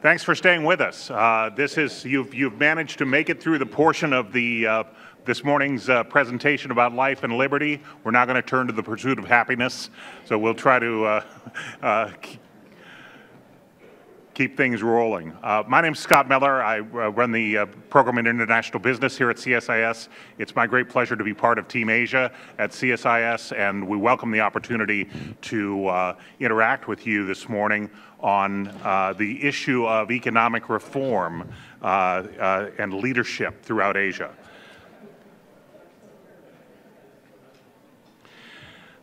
Thanks for staying with us. Uh, this is you've you've managed to make it through the portion of the uh, this morning's uh, presentation about life and liberty. We're now going to turn to the pursuit of happiness. So we'll try to uh, uh, keep things rolling. Uh, my name is Scott Miller. I run the program in international business here at CSIS. It's my great pleasure to be part of Team Asia at CSIS, and we welcome the opportunity to interact with you this morning on uh, the issue of economic reform uh, and leadership throughout Asia.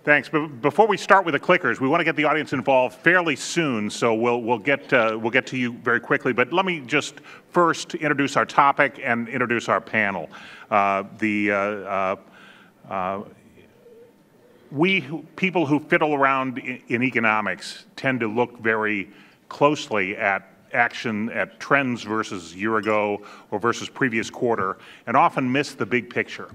Thanks. But before we start with the clickers, we want to get the audience involved fairly soon, so we'll we'll get uh, we'll get to you very quickly. But let me just first introduce our topic and introduce our panel. Uh, the uh, we people who fiddle around in, in economics tend to look very closely at action at trends versus year ago or versus previous quarter, and often miss the big picture.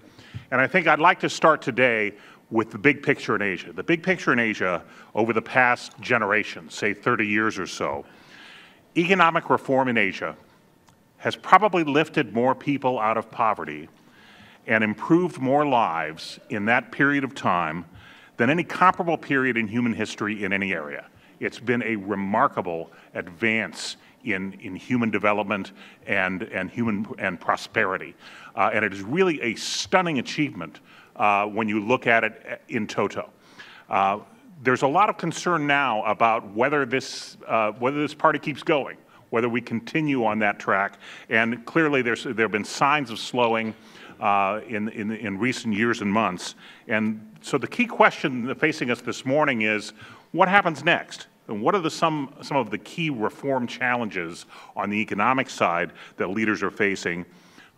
And I think I'd like to start today with the big picture in Asia. The big picture in Asia over the past generation, say 30 years or so, economic reform in Asia has probably lifted more people out of poverty and improved more lives in that period of time than any comparable period in human history in any area. It's been a remarkable advance in, in human development and, and human and prosperity. Uh, and it is really a stunning achievement uh, when you look at it in toto. Uh, there's a lot of concern now about whether this, uh, whether this party keeps going, whether we continue on that track. And clearly, there's, there have been signs of slowing uh, in, in, in recent years and months. And so the key question facing us this morning is what happens next? And what are the, some, some of the key reform challenges on the economic side that leaders are facing?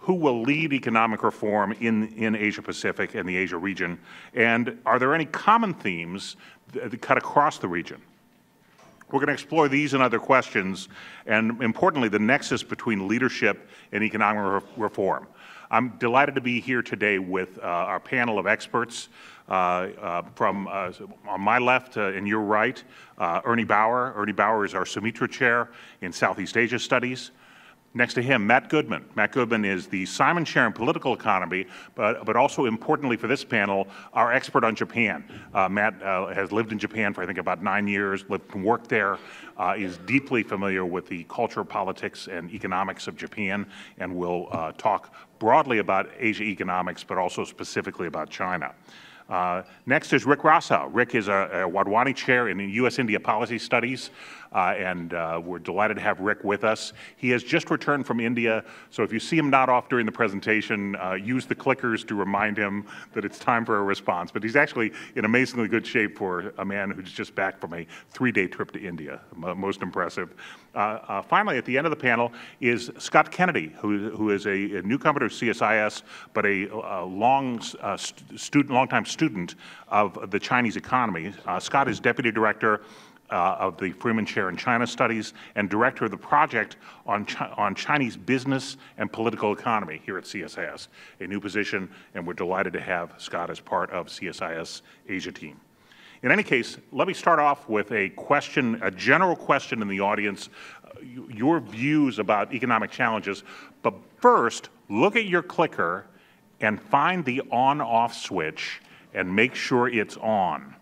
who will lead economic reform in, in Asia Pacific and the Asia region? And are there any common themes that, that cut across the region? We're going to explore these and other questions, and importantly, the nexus between leadership and economic re reform. I'm delighted to be here today with uh, our panel of experts. Uh, uh, from uh, on my left uh, and your right, uh, Ernie Bower. Ernie Bower is our Sumitro Chair in Southeast Asia Studies. Next to him, Matt Goodman. Matt Goodman is the Simon Chair in Political Economy, but, but also importantly for this panel, our expert on Japan. Uh, Matt uh, has lived in Japan for I think about nine years, lived and worked there, uh, is deeply familiar with the culture, politics, and economics of Japan, and will uh, talk broadly about Asia economics, but also specifically about China. Uh, next is Rick Rossow. Rick is a, a Wadhwani Chair in U.S.-India Policy Studies, uh, and uh, we're delighted to have Rick with us. He has just returned from India, so if you see him not off during the presentation, uh, use the clickers to remind him that it's time for a response. But he's actually in amazingly good shape for a man who's just back from a three-day trip to India. Most impressive. Uh, uh, finally, at the end of the panel is Scott Kennedy, who, who is a, a newcomer to CSIS, but a, a long uh, student, longtime student of the Chinese economy. Scott is deputy director uh, of the Freeman Chair in China Studies and director of the project on, on Chinese business and political economy here at CSIS, a new position, and we're delighted to have Scott as part of CSIS Asia team. In any case, let me start off with a question, a general question in the audience, uh, your views about economic challenges. But first, look at your clicker and find the on-off switch and make sure it's on.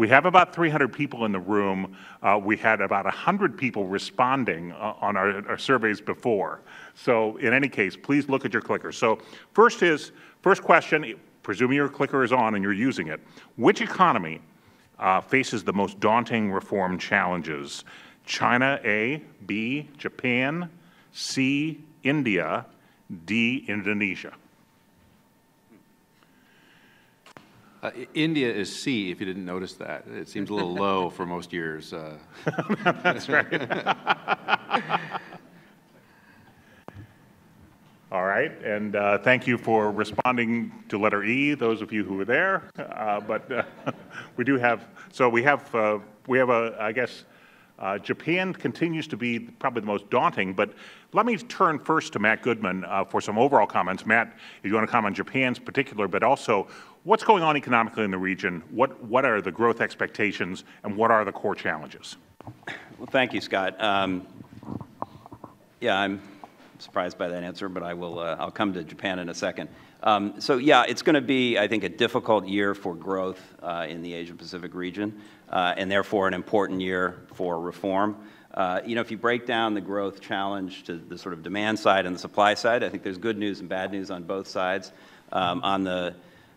We have about 300 people in the room. Uh, we had about 100 people responding uh, on our, our, surveys before. So in any case, please look at your clicker. So first is, first question, presuming your clicker is on and you're using it, which economy uh, faces the most daunting reform challenges? China, A, B, Japan, C, India, D, Indonesia. Uh, India is C, if you didn't notice that. It seems a little low for most years. Uh. That's right. All right, and uh, thank you for responding to letter E, those of you who were there. Uh, but uh, we do have, so we have, uh, we have a, I guess, uh, Japan continues to be probably the most daunting, but let me turn first to Matt Goodman uh, for some overall comments. Matt, if you want to comment on Japan's particular, but also what's going on economically in the region, what, what are the growth expectations, and what are the core challenges? Well, thank you, Scott. Um, Yeah, I'm surprised by that answer, but I will, uh, I'll come to Japan in a second. Um, so yeah, it's going to be, I think, a difficult year for growth uh, in the Asia-Pacific region, uh, and therefore an important year for reform. Uh, you know, if you break down the growth challenge to the sort of demand side and the supply side, I think there's good news and bad news on both sides. Um, on the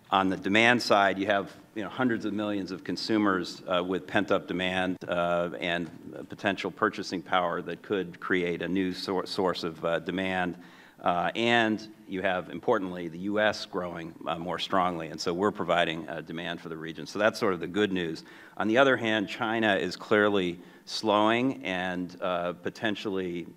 on the demand side, you have you know, hundreds of millions of consumers uh, with pent-up demand uh, and potential purchasing power that could create a new sor source of uh, demand. Uh, and you have, importantly, the U.S. growing uh, more strongly, and so we're providing uh, demand for the region. So that's sort of the good news. On the other hand, China is clearly slowing and potentially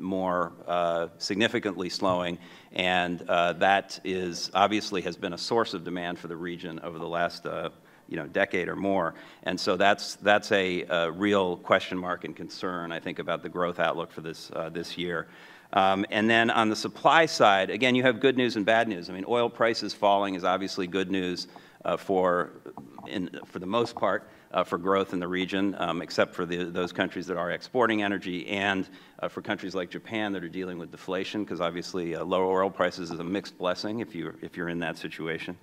more uh, significantly slowing, and uh, that is obviously has been a source of demand for the region over the last uh, you know decade or more, and so that's that's a, a, real question mark and concern I think about the growth outlook for this uh, this year. Um, and then on the supply side, again, you have good news and bad news. I mean, oil prices falling is obviously good news uh, for, in, for the most part uh, for growth in the region, um, except for the, those countries that are exporting energy and uh, for countries like Japan that are dealing with deflation, because obviously uh, lower oil prices is a mixed blessing if you're, if you're in that situation.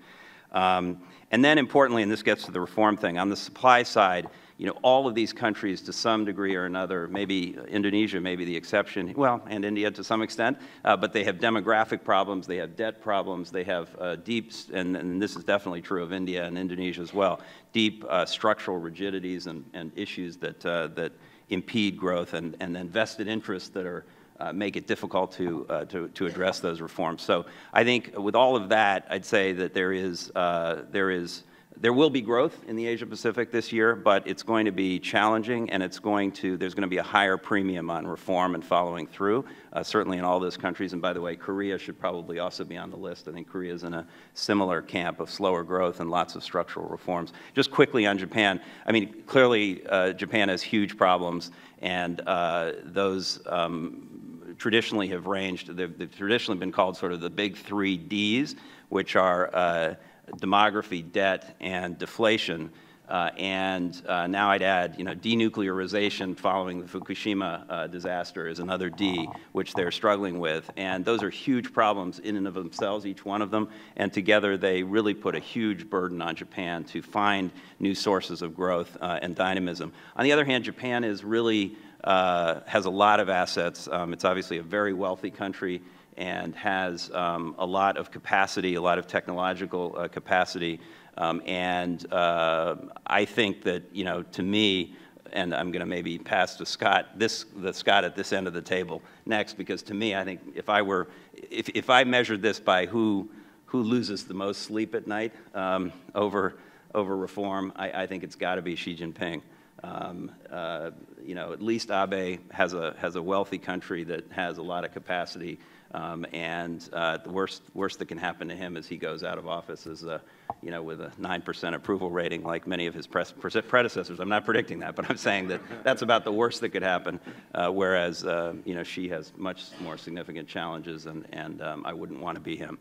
Um, and then importantly, and this gets to the reform thing, on the supply side, you know, all of these countries to some degree or another, maybe Indonesia may be the exception, well, and India to some extent, uh, but they have demographic problems, they have debt problems, they have uh, deep, and, and, this is definitely true of India and Indonesia as well, deep uh, structural rigidities and, and issues that, uh, that impede growth and, and then vested interests that are uh, make it difficult to, uh, to, to, address those reforms. So I think with all of that, I'd say that there is, uh, there is there will be growth in the Asia Pacific this year, but it's going to be challenging and it's going to, there's going to be a higher premium on reform and following through, uh, certainly in all those countries. And by the way, Korea should probably also be on the list. I think Korea is in a similar camp of slower growth and lots of structural reforms. Just quickly on Japan, I mean, clearly uh, Japan has huge problems and uh, those um, traditionally have ranged, they've, they've, traditionally been called sort of the big three Ds, which are uh, demography, debt, and deflation. Uh, and uh, now I'd add, you know, denuclearization following the Fukushima uh, disaster is another D, which they're struggling with. And those are huge problems in and of themselves, each one of them. And together they really put a huge burden on Japan to find new sources of growth uh, and dynamism. On the other hand, Japan is really, uh, has a lot of assets. Um, it's obviously a very wealthy country and has um, a lot of capacity, a lot of technological uh, capacity. Um, and uh, I think that, you know, to me, and I'm going to maybe pass to Scott, this, the Scott at this end of the table next, because to me, I think if I were, if, if I measured this by who, who loses the most sleep at night um, over, over reform, I, I think it's got to be Xi Jinping. Um, uh, you know, at least Abe has a, has a wealthy country that has a lot of capacity um, and uh, the worst, worst that can happen to him as he goes out of office is, uh, you know, with a 9% approval rating like many of his predecessors. I'm not predicting that, but I'm saying that that's about the worst that could happen, uh, whereas, uh, you know, Xi has much more significant challenges, and, and um, I wouldn't want to be him.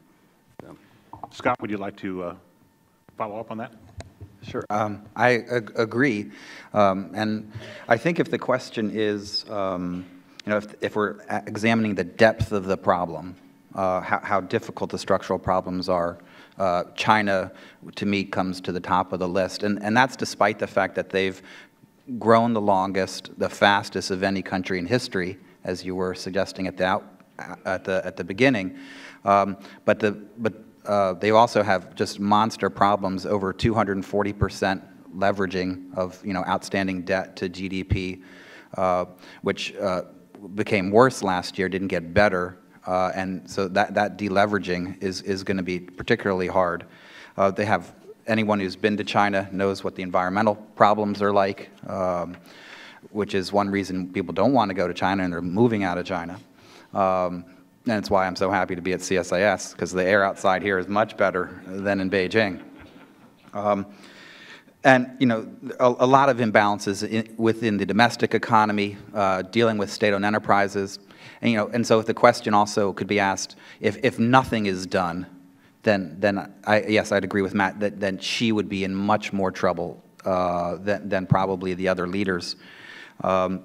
So. Scott, would you like to uh, follow up on that? Sure. Um, I ag agree. Um, and I think if the question is, um, you know, if, if we're examining the depth of the problem, uh, how, how, difficult the structural problems are, uh, China, to me, comes to the top of the list. And, and that's despite the fact that they've grown the longest, the fastest of any country in history, as you were suggesting at the, out, at the, at the beginning. Um, but the, but uh, they also have just monster problems, over 240 percent leveraging of you know outstanding debt to GDP, uh, which uh, became worse last year, didn't get better, uh, and so that, that deleveraging is, is going to be particularly hard. Uh, they have, anyone who's been to China knows what the environmental problems are like, um, which is one reason people don't want to go to China and they're moving out of China. Um, and it's why I'm so happy to be at CSIS, because the air outside here is much better than in Beijing. Um, and you know, a, a lot of imbalances in, within the domestic economy, uh, dealing with state-owned enterprises, and you know, and so the question also could be asked: if if nothing is done, then then I, yes, I'd agree with Matt that then Xi would be in much more trouble uh, than than probably the other leaders. Um,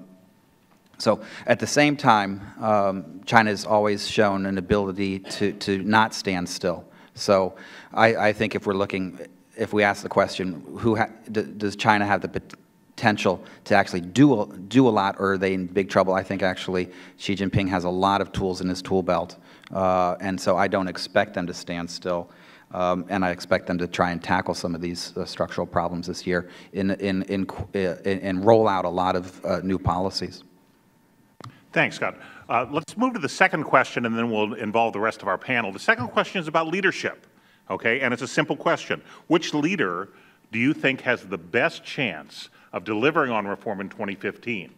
So at the same time, um, China has always shown an ability to, to not stand still. So I, I think if we're looking, if we ask the question, who does China have the potential to actually do, a- do a lot, or are they in big trouble? I think actually Xi Jinping has a lot of tools in his tool belt. Uh, and so I don't expect them to stand still. Um, and I expect them to try and tackle some of these uh, structural problems this year in, in, in, qu- uh, and roll out a lot of uh, new policies. Thanks, Scott. Uh, Let's move to the second question, and then we'll involve the rest of our panel. The second question is about leadership, okay? And it's a simple question. Which leader do you think has the best chance of delivering on reform in 2015?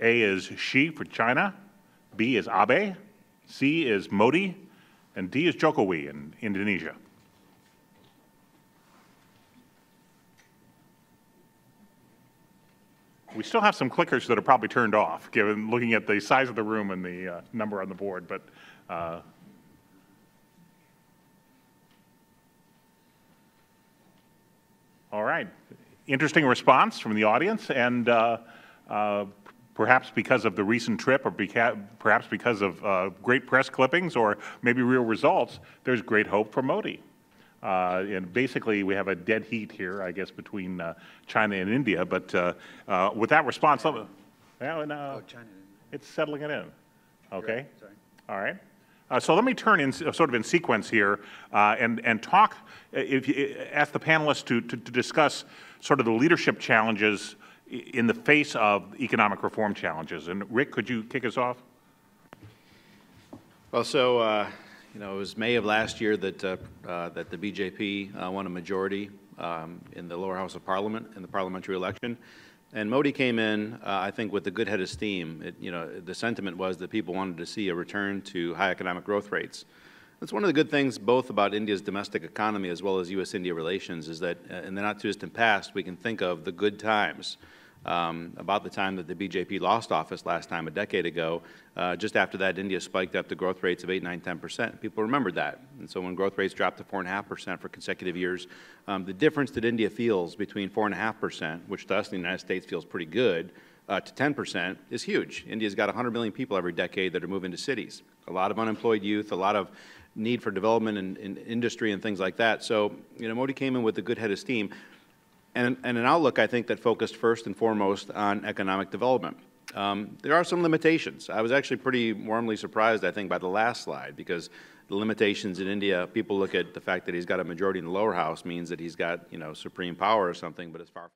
A is Xi for China, B is Abe, C is Modi, and D is Jokowi in Indonesia. We still have some clickers that are probably turned off, given, looking at the size of the room and the uh, number on the board, but, uh, all right. Interesting response from the audience, and uh, uh, perhaps because of the recent trip, or beca- perhaps because of uh, great press clippings, or maybe real results, there's great hope for Modi. Uh, And basically, we have a dead heat here, I guess, between uh, China and India. But uh, uh, with that response, let me- well, no, it's settling it in. Okay? All right. Uh, So let me turn in, sort of in sequence here, uh, and, and talk, uh, if, you- ask the panelists to, to to discuss sort of the leadership challenges in the face of economic reform challenges. And Rick, could you kick us off? Well, so, uh, you know, it was May of last year that, uh, uh, that the BJP uh, won a majority um, in the lower house of parliament in the parliamentary election. And Modi came in, uh, I think, with a good head of steam. It, you know, the sentiment was that people wanted to see a return to high economic growth rates. That's one of the good things both about India's domestic economy as well as U.S.-India relations is that uh, in the not-too-distant past, we can think of the good times um, about the time that the BJP lost office last time, a decade ago. Uh, just after that, India spiked up to growth rates of 8, 9, 10 percent. People remembered that. And so when growth rates dropped to 4.5 percent for consecutive years, um, the difference that India feels between 4.5 percent, which to us in the United States feels pretty good, uh, to 10 percent is huge. India's got 100 million people every decade that are moving to cities. A lot of unemployed youth, a lot of need for development in, in industry and things like that. So, you know, Modi came in with a good head of steam and, and an outlook, I think, that focused first and foremost on economic development. Um, there are some limitations. I was actually pretty warmly surprised, I think, by the last slide, because the limitations in India, people look at the fact that he's got a majority in the lower house means that he's got, you know, supreme power or something, but it's far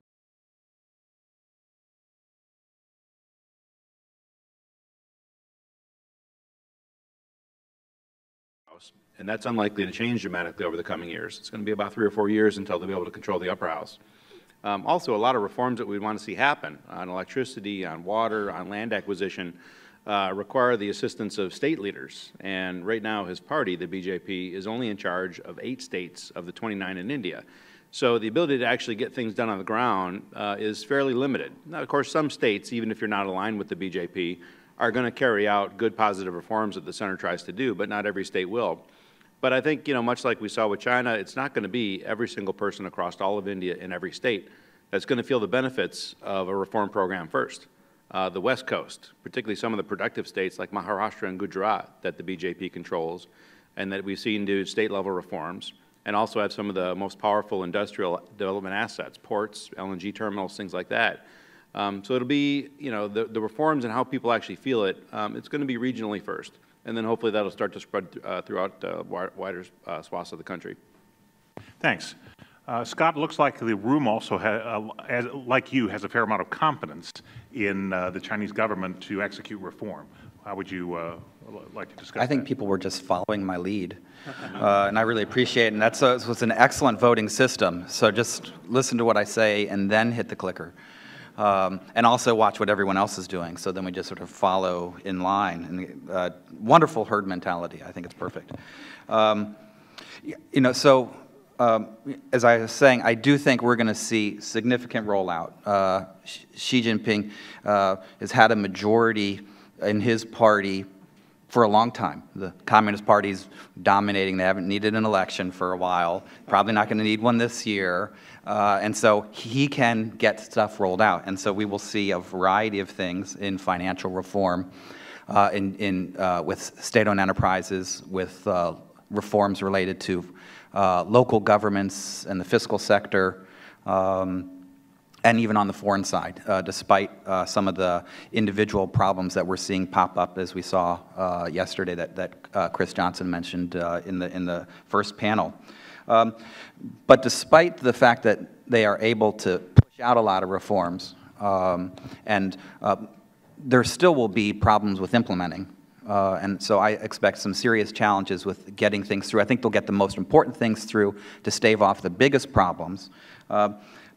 and that's unlikely to change dramatically over the coming years. It's going to be about three or four years until they'll be able to control the upper house. Um, also, a lot of reforms that we want to see happen on electricity, on water, on land acquisition uh, require the assistance of state leaders. And right now, his party, the BJP, is only in charge of eight states of the 29 in India. So the ability to actually get things done on the ground uh, is fairly limited. Now, of course, some states, even if you're not aligned with the BJP, are going to carry out good positive reforms that the center tries to do, but not every state will. But I think, you know, much like we saw with China, it's not going to be every single person across all of India in every state that's going to feel the benefits of a reform program first. Uh, the West Coast, particularly some of the productive states like Maharashtra and Gujarat that the BJP controls, and that we've seen do state-level reforms, and also have some of the most powerful industrial development assets, ports, LNG terminals, things like that. Um, so it'll be, you know, the, the reforms and how people actually feel it, um, it's going to be regionally first. And then hopefully that'll start to spread uh, throughout uh, wider uh, swaths of the country. Thanks. Uh, Scott, looks like the room also, ha- uh, as, like you, has a fair amount of confidence in uh, the Chinese government to execute reform. How would you uh, like to discuss I think that? people were just following my lead, uh, and I really appreciate it. And that's a, it's an excellent voting system. So just listen to what I say and then hit the clicker, um, and also watch what everyone else is doing. So then we just sort of follow in line. And uh, wonderful herd mentality. I think it's perfect. Um, you know, so. Um, as I was saying, I do think we're going to see significant rollout. Uh, Xi Jinping uh, has had a majority in his party for a long time. The Communist Party's dominating. They haven't needed an election for a while. Probably not going to need one this year. Uh, and so he can get stuff rolled out. And so we will see a variety of things in financial reform, uh, in, in, uh, with state-owned enterprises, with uh, reforms related to uh, local governments and the fiscal sector, um, and even on the foreign side, uh, despite some of the individual problems that we're seeing pop up, as we saw yesterday that, that Chris Johnson mentioned in, the, in the first panel. Um, but despite the fact that they are able to push out a lot of reforms, um, and uh, there still will be problems with implementing. Uh, and so I expect some serious challenges with getting things through. I think they'll get the most important things through to stave off the biggest problems. Uh,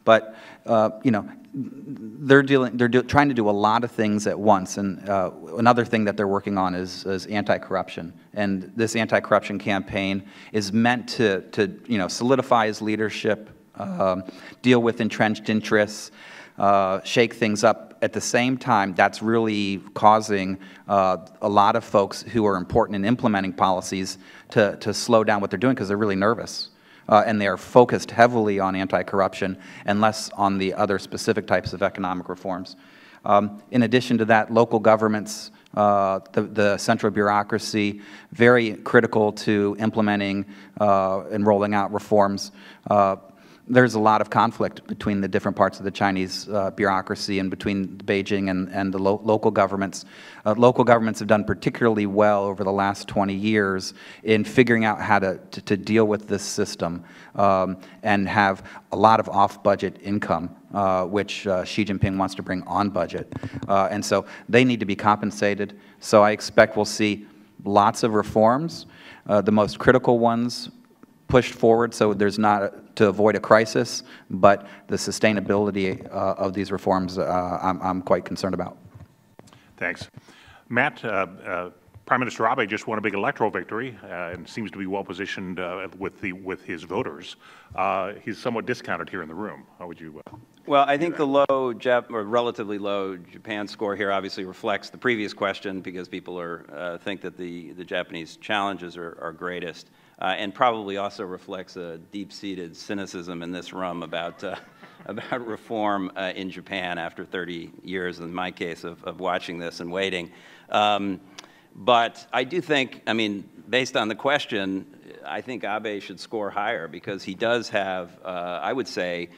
but uh, you know, they're dealing, they're do, trying to do a lot of things at once. And uh, another thing that they're working on is, is anti-corruption. And this anti-corruption campaign is meant to, to you know, solidify his leadership, um, deal with entrenched interests, uh, shake things up. At the same time, that's really causing uh, a lot of folks who are important in implementing policies to, to slow down what they're doing because they're really nervous uh, and they are focused heavily on anti-corruption and less on the other specific types of economic reforms. Um, in addition to that, local governments, uh, the, the, central bureaucracy, very critical to implementing uh, and rolling out reforms. There's a lot of conflict between the different parts of the Chinese uh, bureaucracy and between Beijing and, and the lo local governments. Uh, local governments have done particularly well over the last 20 years in figuring out how to, to, to deal with this system um, and have a lot of off-budget income, uh, which uh, Xi Jinping wants to bring on budget. Uh, and so they need to be compensated. So I expect we'll see lots of reforms. Uh, the most critical ones pushed forward so there's not to avoid a crisis, but the sustainability uh, of these reforms uh, I'm, I'm, quite concerned about. Thanks. Matt, uh, uh Prime Minister Abe just won a big electoral victory uh, and seems to be well positioned uh, with, the, with his voters. he's somewhat discounted here in the room. How would you? well, I think the low, Jap or relatively low Japan score here obviously reflects the previous question because people are, think that the, the Japanese challenges are, are greatest uh, and probably also reflects a deep-seated cynicism in this room about, uh, about reform uh, in Japan after 30 years, in my case, of, of watching this and waiting. Um, but I do think, I mean, based on the question, I think Abe should score higher because he does have, uh, I would say,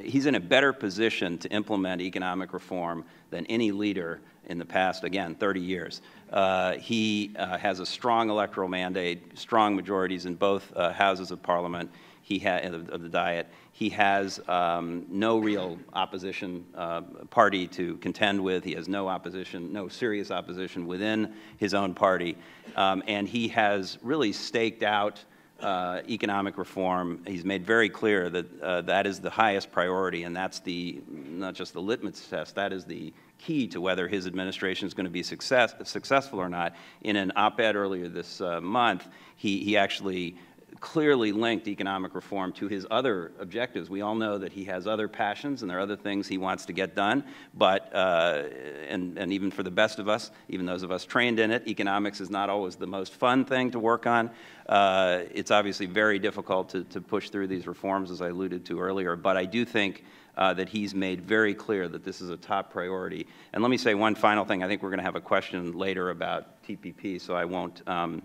he's in a better position to implement economic reform than any leader in the past, again, 30 years. Uh, he uh, has a strong electoral mandate, strong majorities in both uh, houses of parliament he ha- of the Diet. He has um, no real opposition uh, party to contend with. He has no opposition, no serious opposition within his own party. Um, and he has really staked out uh, economic reform. He's made very clear that uh, that is the highest priority, and that's the not just the litmus test. That is the key to whether his administration is going to be success, successful or not. In an op-ed earlier this uh, month, he, he actually clearly linked economic reform to his other objectives. We all know that he has other passions and there are other things he wants to get done, but, uh, and, and even for the best of us, even those of us trained in it, economics is not always the most fun thing to work on. Uh, it's obviously very difficult to, to push through these reforms, as I alluded to earlier, but I do think uh, that he's made very clear that this is a top priority. And let me say one final thing. I think we're going to have a question later about TPP, so I won't um,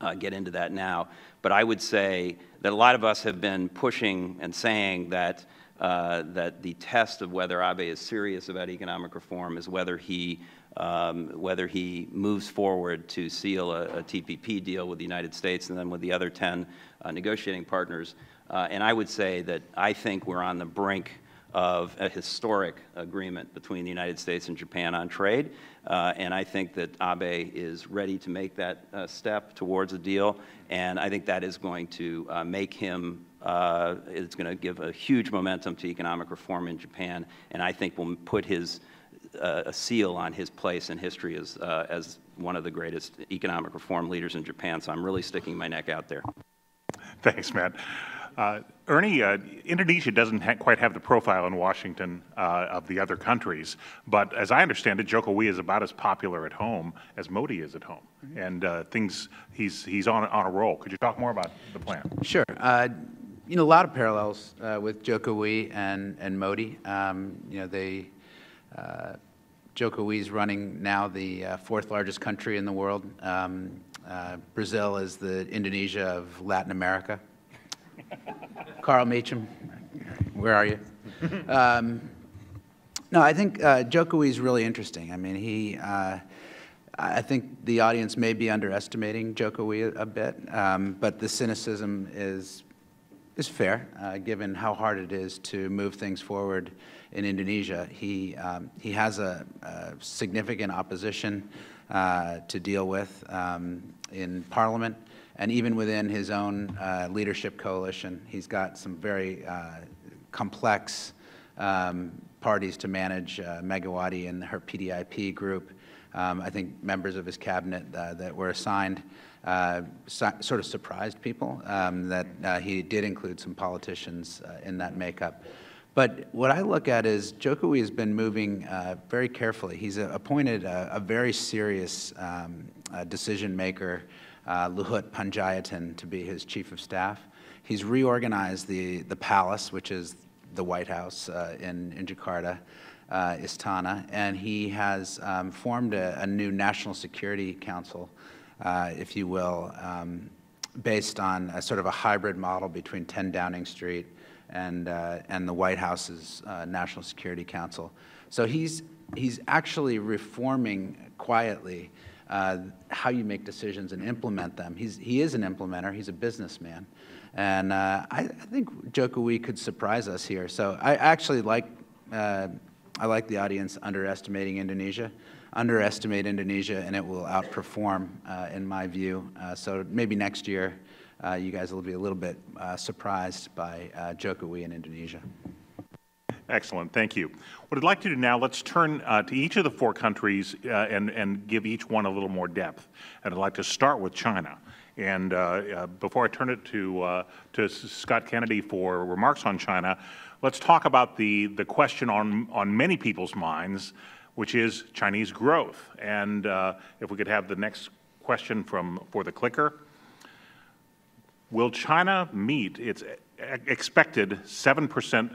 uh, get into that now. But I would say that a lot of us have been pushing and saying that, uh, that the test of whether Abe is serious about economic reform is whether he, um, whether he moves forward to seal a, a, TPP deal with the United States and then with the other 10 uh, negotiating partners. Uh, and I would say that I think we're on the brink of a historic agreement between the United States and Japan on trade. Uh, and I think that Abe is ready to make that uh, step towards a deal. And I think that is going to uh, make him, uh, it's going to give a huge momentum to economic reform in Japan. And I think will put his, uh, a seal on his place in history as, uh, as one of the greatest economic reform leaders in Japan. So I'm really sticking my neck out there. Thanks, Matt. Uh, Ernie, uh, Indonesia doesn't ha- quite have the profile in Washington uh, of the other countries, but as I understand it, Jokowi is about as popular at home as Modi is at home, and uh, things he's he's on on a roll. Could you talk more about the plan? Sure. Uh, you know, a lot of parallels uh, with Jokowi and, and Modi. Um, you know, they, uh, Jokowi is running now the uh, fourth largest country in the world. Um, uh, Brazil is the Indonesia of Latin America. Carl Meacham, where are you? Um, no, I think uh, Jokowi is really interesting. I mean, he, uh, I think the audience may be underestimating Jokowi a, a bit, um, but the cynicism is, is fair, uh, given how hard it is to move things forward in Indonesia. He, um, he has a, a significant opposition uh, to deal with um, in Parliament and even within his own uh, leadership coalition, he's got some very uh, complex um, parties to manage. Uh, Megawati and her PDIP group, um, I think members of his cabinet uh, that were assigned, uh, so, sort of surprised people um, that uh, he did include some politicians in that makeup. But what I look at is Jokowi has been moving uh, very carefully. He's appointed a, a, very serious um, decision maker uh, Luhut Panjaitan to be his chief of staff. He's reorganized the, the palace, which is the White House uh, in, in Jakarta, uh, Istana, and he has um, formed a, a, new National Security Council, uh, if you will, um, based on a sort of a hybrid model between 10 Downing Street and, uh, and the White House's uh, National Security Council. So he's, he's actually reforming quietly uh, how you make decisions and implement them. He's, he is an implementer. He's a businessman. And uh, I, I, think Jokowi could surprise us here. So I actually like, uh, I like the audience underestimating Indonesia. Underestimate Indonesia, and it will outperform, uh, in my view. Uh, so maybe next year, uh, you guys will be a little bit surprised by Jokowi in Indonesia. Excellent, thank you. What I'd like to do now, let's turn uh, to each of the four countries uh, and, and give each one a little more depth. And I'd like to start with China. And uh, uh before I turn it to, uh, to Scott Kennedy for remarks on China, let's talk about the, the question on, on many people's minds, which is Chinese growth. And uh, if we could have the next question from, for the clicker. Will China meet its expected 7 percent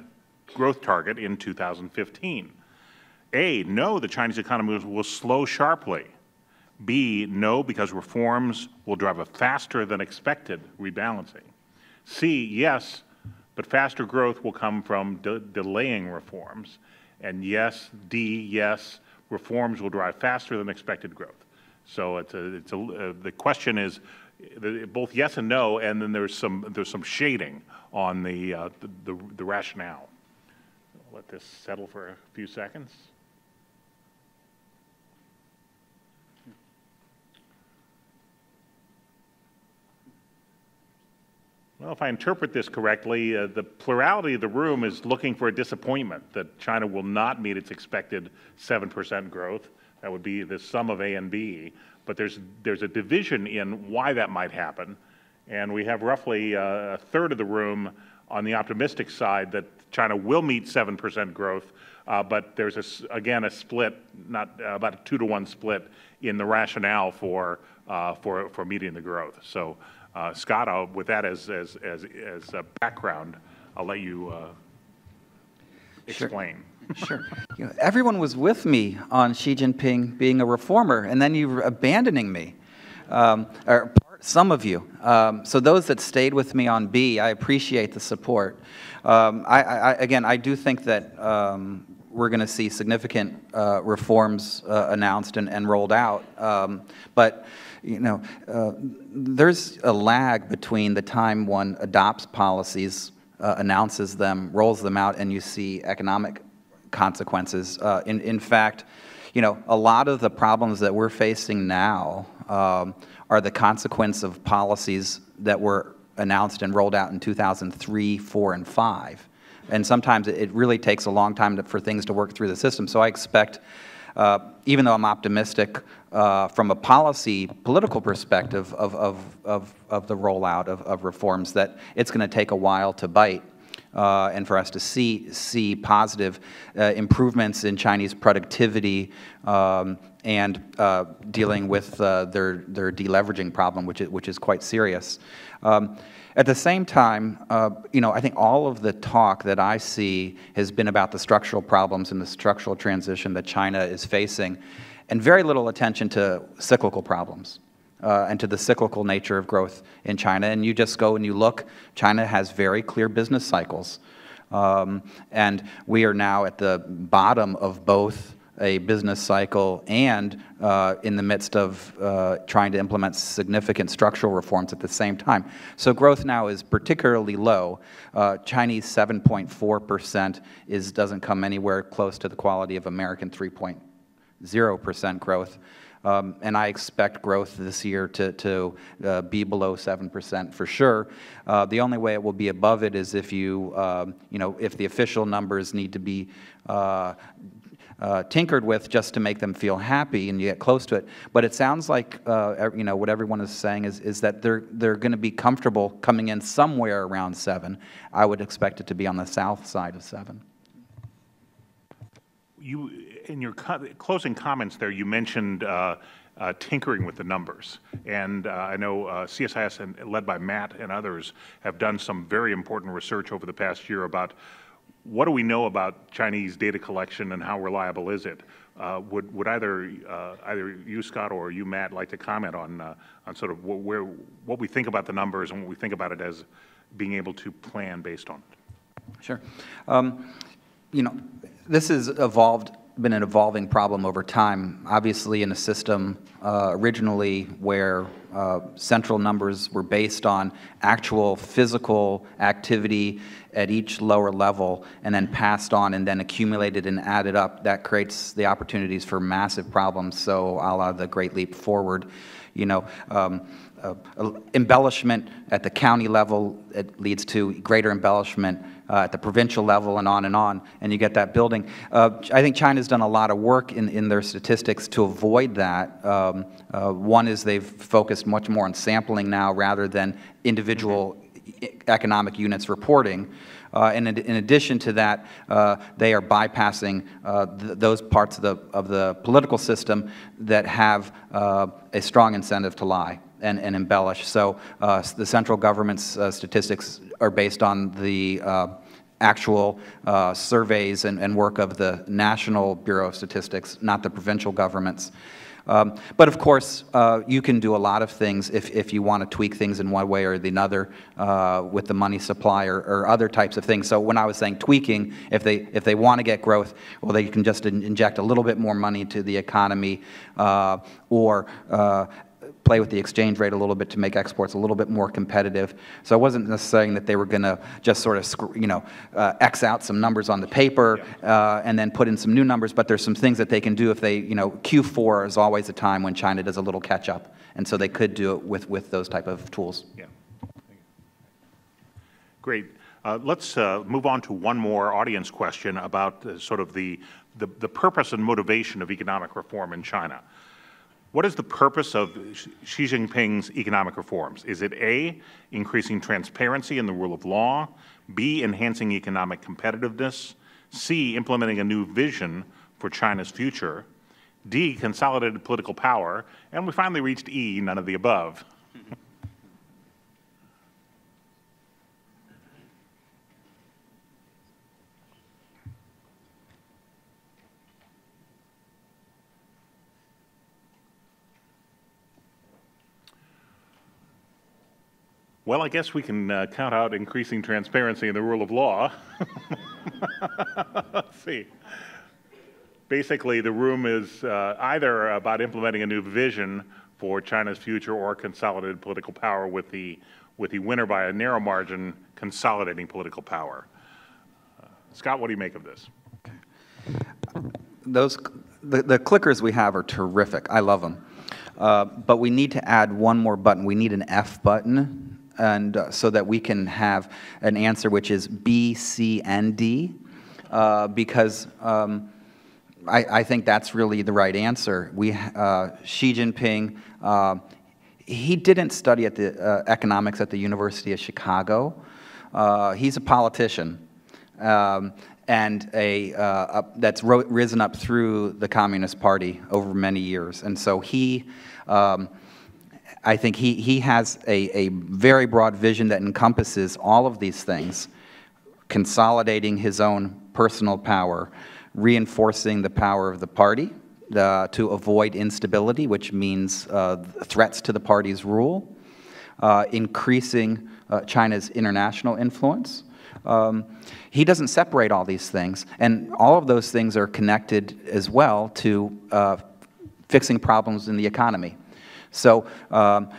growth target in 2015. A, no, the Chinese economy will slow sharply. B, no, because reforms will drive a faster than expected rebalancing. C, yes, but faster growth will come from de delaying reforms. And yes, D, yes, reforms will drive faster than expected growth. So it's a, it's a, uh, the question is both yes and no, and then there's some, there's some shading on the, uh, the, the, the rationale let this settle for a few seconds. Well, if I interpret this correctly, uh, the plurality of the room is looking for a disappointment that China will not meet its expected 7% growth. That would be the sum of A and B. But there's, there's a division in why that might happen. And we have roughly uh, a third of the room on the optimistic side that China will meet 7% growth, uh, but there's, a, again, a split, not uh, about a two to one split in the rationale for, uh, for, for meeting the growth. So, uh, Scott, I'll, with that as, as, as, as a background, I'll let you uh, explain. Sure. sure. You know, everyone was with me on Xi Jinping being a reformer, and then you were abandoning me. Um, or some of you. Um, so those that stayed with me on B, I appreciate the support. Um, I, I, again, I do think that um, we're going to see significant uh, reforms uh, announced and, and, rolled out. Um, but you know, uh, there's a lag between the time one adopts policies, uh, announces them, rolls them out, and you see economic consequences. Uh, in, in fact, you know, a lot of the problems that we're facing now um, are the consequence of policies that were announced and rolled out in 2003, 4, and 5. And sometimes it really takes a long time to, for things to work through the system. So I expect uh, even though I'm optimistic uh, from a policy, political perspective of, of, of, of the rollout of, of reforms, that it's going to take a while to bite. Uh, and for us to see, see positive uh, improvements in Chinese productivity um, and uh, dealing with uh, their, their deleveraging problem, which is, which is quite serious. Um, at the same time, uh, you know, I think all of the talk that I see has been about the structural problems and the structural transition that China is facing, and very little attention to cyclical problems. Uh, and to the cyclical nature of growth in China. And you just go and you look, China has very clear business cycles. Um, and we are now at the bottom of both a business cycle and uh, in the midst of uh, trying to implement significant structural reforms at the same time. So growth now is particularly low. Uh, Chinese 7.4% is doesn't come anywhere close to the quality of American 3.0% growth. Um, and I expect growth this year to, to uh, be below 7% for sure. Uh, the only way it will be above it is if you, um, you know, if the official numbers need to be uh, uh, tinkered with just to make them feel happy and you get close to it. But it sounds like, uh, you know, what everyone is saying is, is that they're, they're going to be comfortable coming in somewhere around 7. I would expect it to be on the south side of 7. You, in your co closing comments there, you mentioned uh, uh, tinkering with the numbers. And uh, I know uh, CSIS, and, led by Matt and others, have done some very important research over the past year about what do we know about Chinese data collection and how reliable is it? Uh, would would either uh, either you Scott or you Matt like to comment on on sort of where what we think about the numbers and what we think about it as being able to plan based on it? Sure. Um, you know, this has evolved been an evolving problem over time. Obviously, in a system uh, originally where uh, central numbers were based on actual physical activity at each lower level and then passed on and then accumulated and added up, that creates the opportunities for massive problems. So, a la the Great Leap Forward, you know. Um, uh, embellishment at the county level, it leads to greater embellishment uh, at the provincial level and on and on, and you get that building. Uh, I think China's done a lot of work in, in their statistics to avoid that. Um, uh, one is they've focused much more on sampling now rather than individual economic units reporting. Uh, and in, addition to that, uh, they are bypassing uh, th those parts of the, of the political system that have uh, a strong incentive to lie and, and embellish. So uh, the central government's uh, statistics are based on the uh, actual uh, surveys and, and, work of the National Bureau of Statistics, not the provincial governments. Um, but of course, uh, you can do a lot of things if, if you want to tweak things in one way or the other uh, with the money supply or, or, other types of things. So when I was saying tweaking, if they, if they want to get growth, well, they can just in, inject a little bit more money to the economy uh, or uh, play with the exchange rate a little bit to make exports a little bit more competitive. So I wasn't necessarily that they were going to just sort of, you know, uh, X out some numbers on the paper uh, and then put in some new numbers, but there's some things that they can do if they, you know, Q4 is always a time when China does a little catch up. And so they could do it with, with those type of tools. Yeah. Great. Uh, let's uh, move on to one more audience question about uh, sort of the, the, the, purpose and motivation of economic reform in China. What is the purpose of Xi Jinping's economic reforms? Is it A, increasing transparency in the rule of law, B, enhancing economic competitiveness, C, implementing a new vision for China's future, D, consolidated political power, and we finally reached E, none of the above. Well, I guess we can uh, count out increasing transparency in the rule of law. Let's see. Basically, the room is uh, either about implementing a new vision for China's future or consolidated political power with the, with the winner by a narrow margin consolidating political power. Uh, Scott, what do you make of this? Those, the, the clickers we have are terrific. I love them. Uh, but we need to add one more button. We need an F button and uh, so that we can have an answer which is B, C, and D, uh, because um, I, I think that's really the right answer. We, uh, Xi Jinping, uh, he didn't study at the uh, economics at the University of Chicago. Uh, he's a politician. Um, and a, uh, that's risen up through the Communist Party over many years. And so he, um, I think he, he has a, a very broad vision that encompasses all of these things, consolidating his own personal power, reinforcing the power of the party uh, to avoid instability, which means uh, threats to the party's rule, uh, increasing uh, China's international influence. Um, he doesn't separate all these things, and all of those things are connected as well to uh, fixing problems in the economy. So um,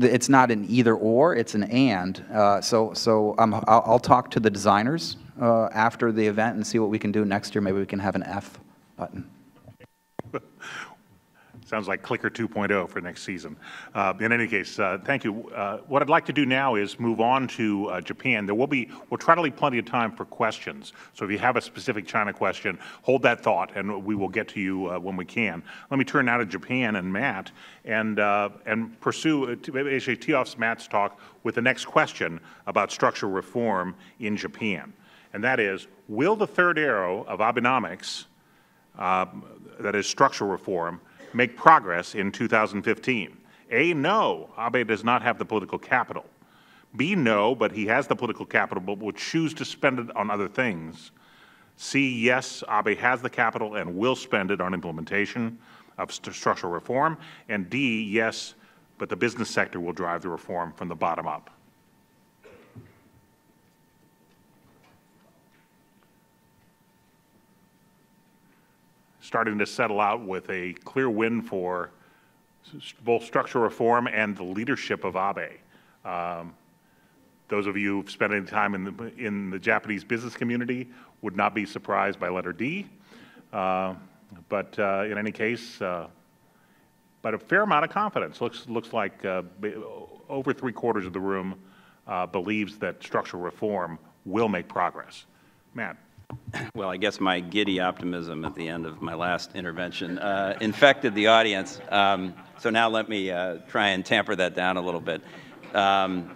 it's not an either or, it's an and. Uh, so so um, I'll, I'll, talk to the designers uh, after the event and see what we can do next year. Maybe we can have an F button. Sounds like Clicker 2.0 for next season. Uh, in any case, uh, thank you. Uh, what I'd like to do now is move on to uh, Japan. There will be, we'll try to leave plenty of time for questions. So if you have a specific China question, hold that thought and we will get to you uh, when we can. Let me turn now to Japan and Matt and, uh, and pursue AJ tee off Matt's talk with the next question about structural reform in Japan. And that is, will the third arrow of Abenomics, that is structural reform, make progress in 2015? A, no, Abe does not have the political capital. B, no, but he has the political capital but will choose to spend it on other things. C, yes, Abe has the capital and will spend it on implementation of st structural reform. And D, yes, but the business sector will drive the reform from the bottom up. Starting to settle out with a clear win for both structural reform and the leadership of Abe. Um, those of you who've spent any time in the, in the Japanese business community would not be surprised by letter D. Uh, but uh, in any case, uh, but a fair amount of confidence. Looks, looks like uh, over three quarters of the room uh, believes that structural reform will make progress. Matt. Well, I guess my giddy optimism at the end of my last intervention uh, infected the audience. Um, so now let me uh, try and tamper that down a little bit. Um,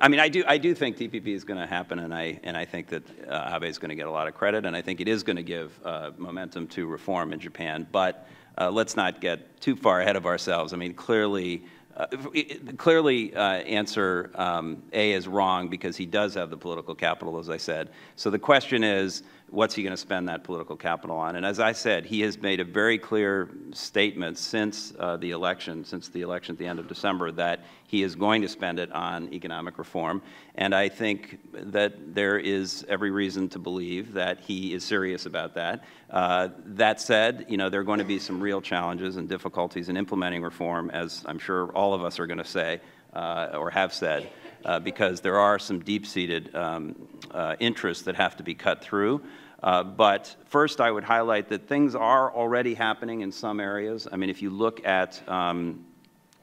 I mean, I do, I do think TPP is going to happen, and I, and I think that uh, Abe is going to get a lot of credit, and I think it is going to give uh, momentum to reform in Japan. But uh, let's not get too far ahead of ourselves. I mean, clearly, uh, clearly, uh, answer um, A is wrong because he does have the political capital, as I said. So the question is, what's he going to spend that political capital on? And as I said, he has made a very clear statement since uh, the election, since the election at the end of December, that he is going to spend it on economic reform. And I think that there is every reason to believe that he is serious about that. Uh, that said, you know, there are going to be some real challenges and difficulties in implementing reform, as I'm sure all of us are going to say uh, or have said. Uh, because there are some deep-seated um, uh, interests that have to be cut through. Uh, but first, I would highlight that things are already happening in some areas. I mean, if you look at um,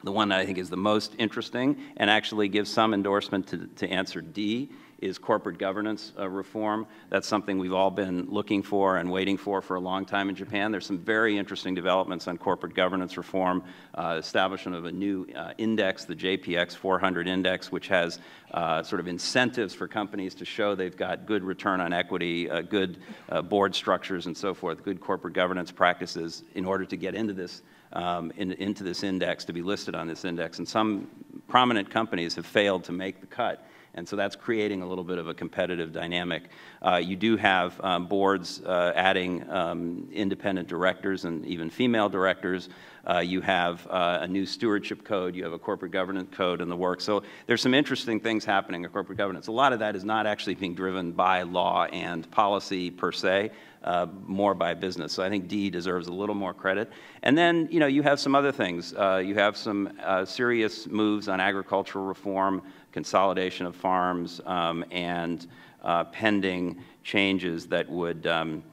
the one that I think is the most interesting and actually gives some endorsement to, to answer D is corporate governance uh, reform. That's something we've all been looking for and waiting for for a long time in Japan. There's some very interesting developments on corporate governance reform, uh, establishment of a new uh, index, the JPX 400 index, which has uh, sort of incentives for companies to show they've got good return on equity, uh, good uh, board structures and so forth, good corporate governance practices in order to get into this um, in, into this index, to be listed on this index. And some prominent companies have failed to make the cut. And so that's creating a little bit of a competitive dynamic. Uh, you do have um, boards uh, adding um, independent directors and even female directors. Uh, you have uh, a new stewardship code. You have a corporate governance code in the works. So there's some interesting things happening in corporate governance. A lot of that is not actually being driven by law and policy per se, uh, more by business. So I think D deserves a little more credit. And then, you know, you have some other things. Uh, you have some uh, serious moves on agricultural reform consolidation of farms, um, and uh, pending changes that would um,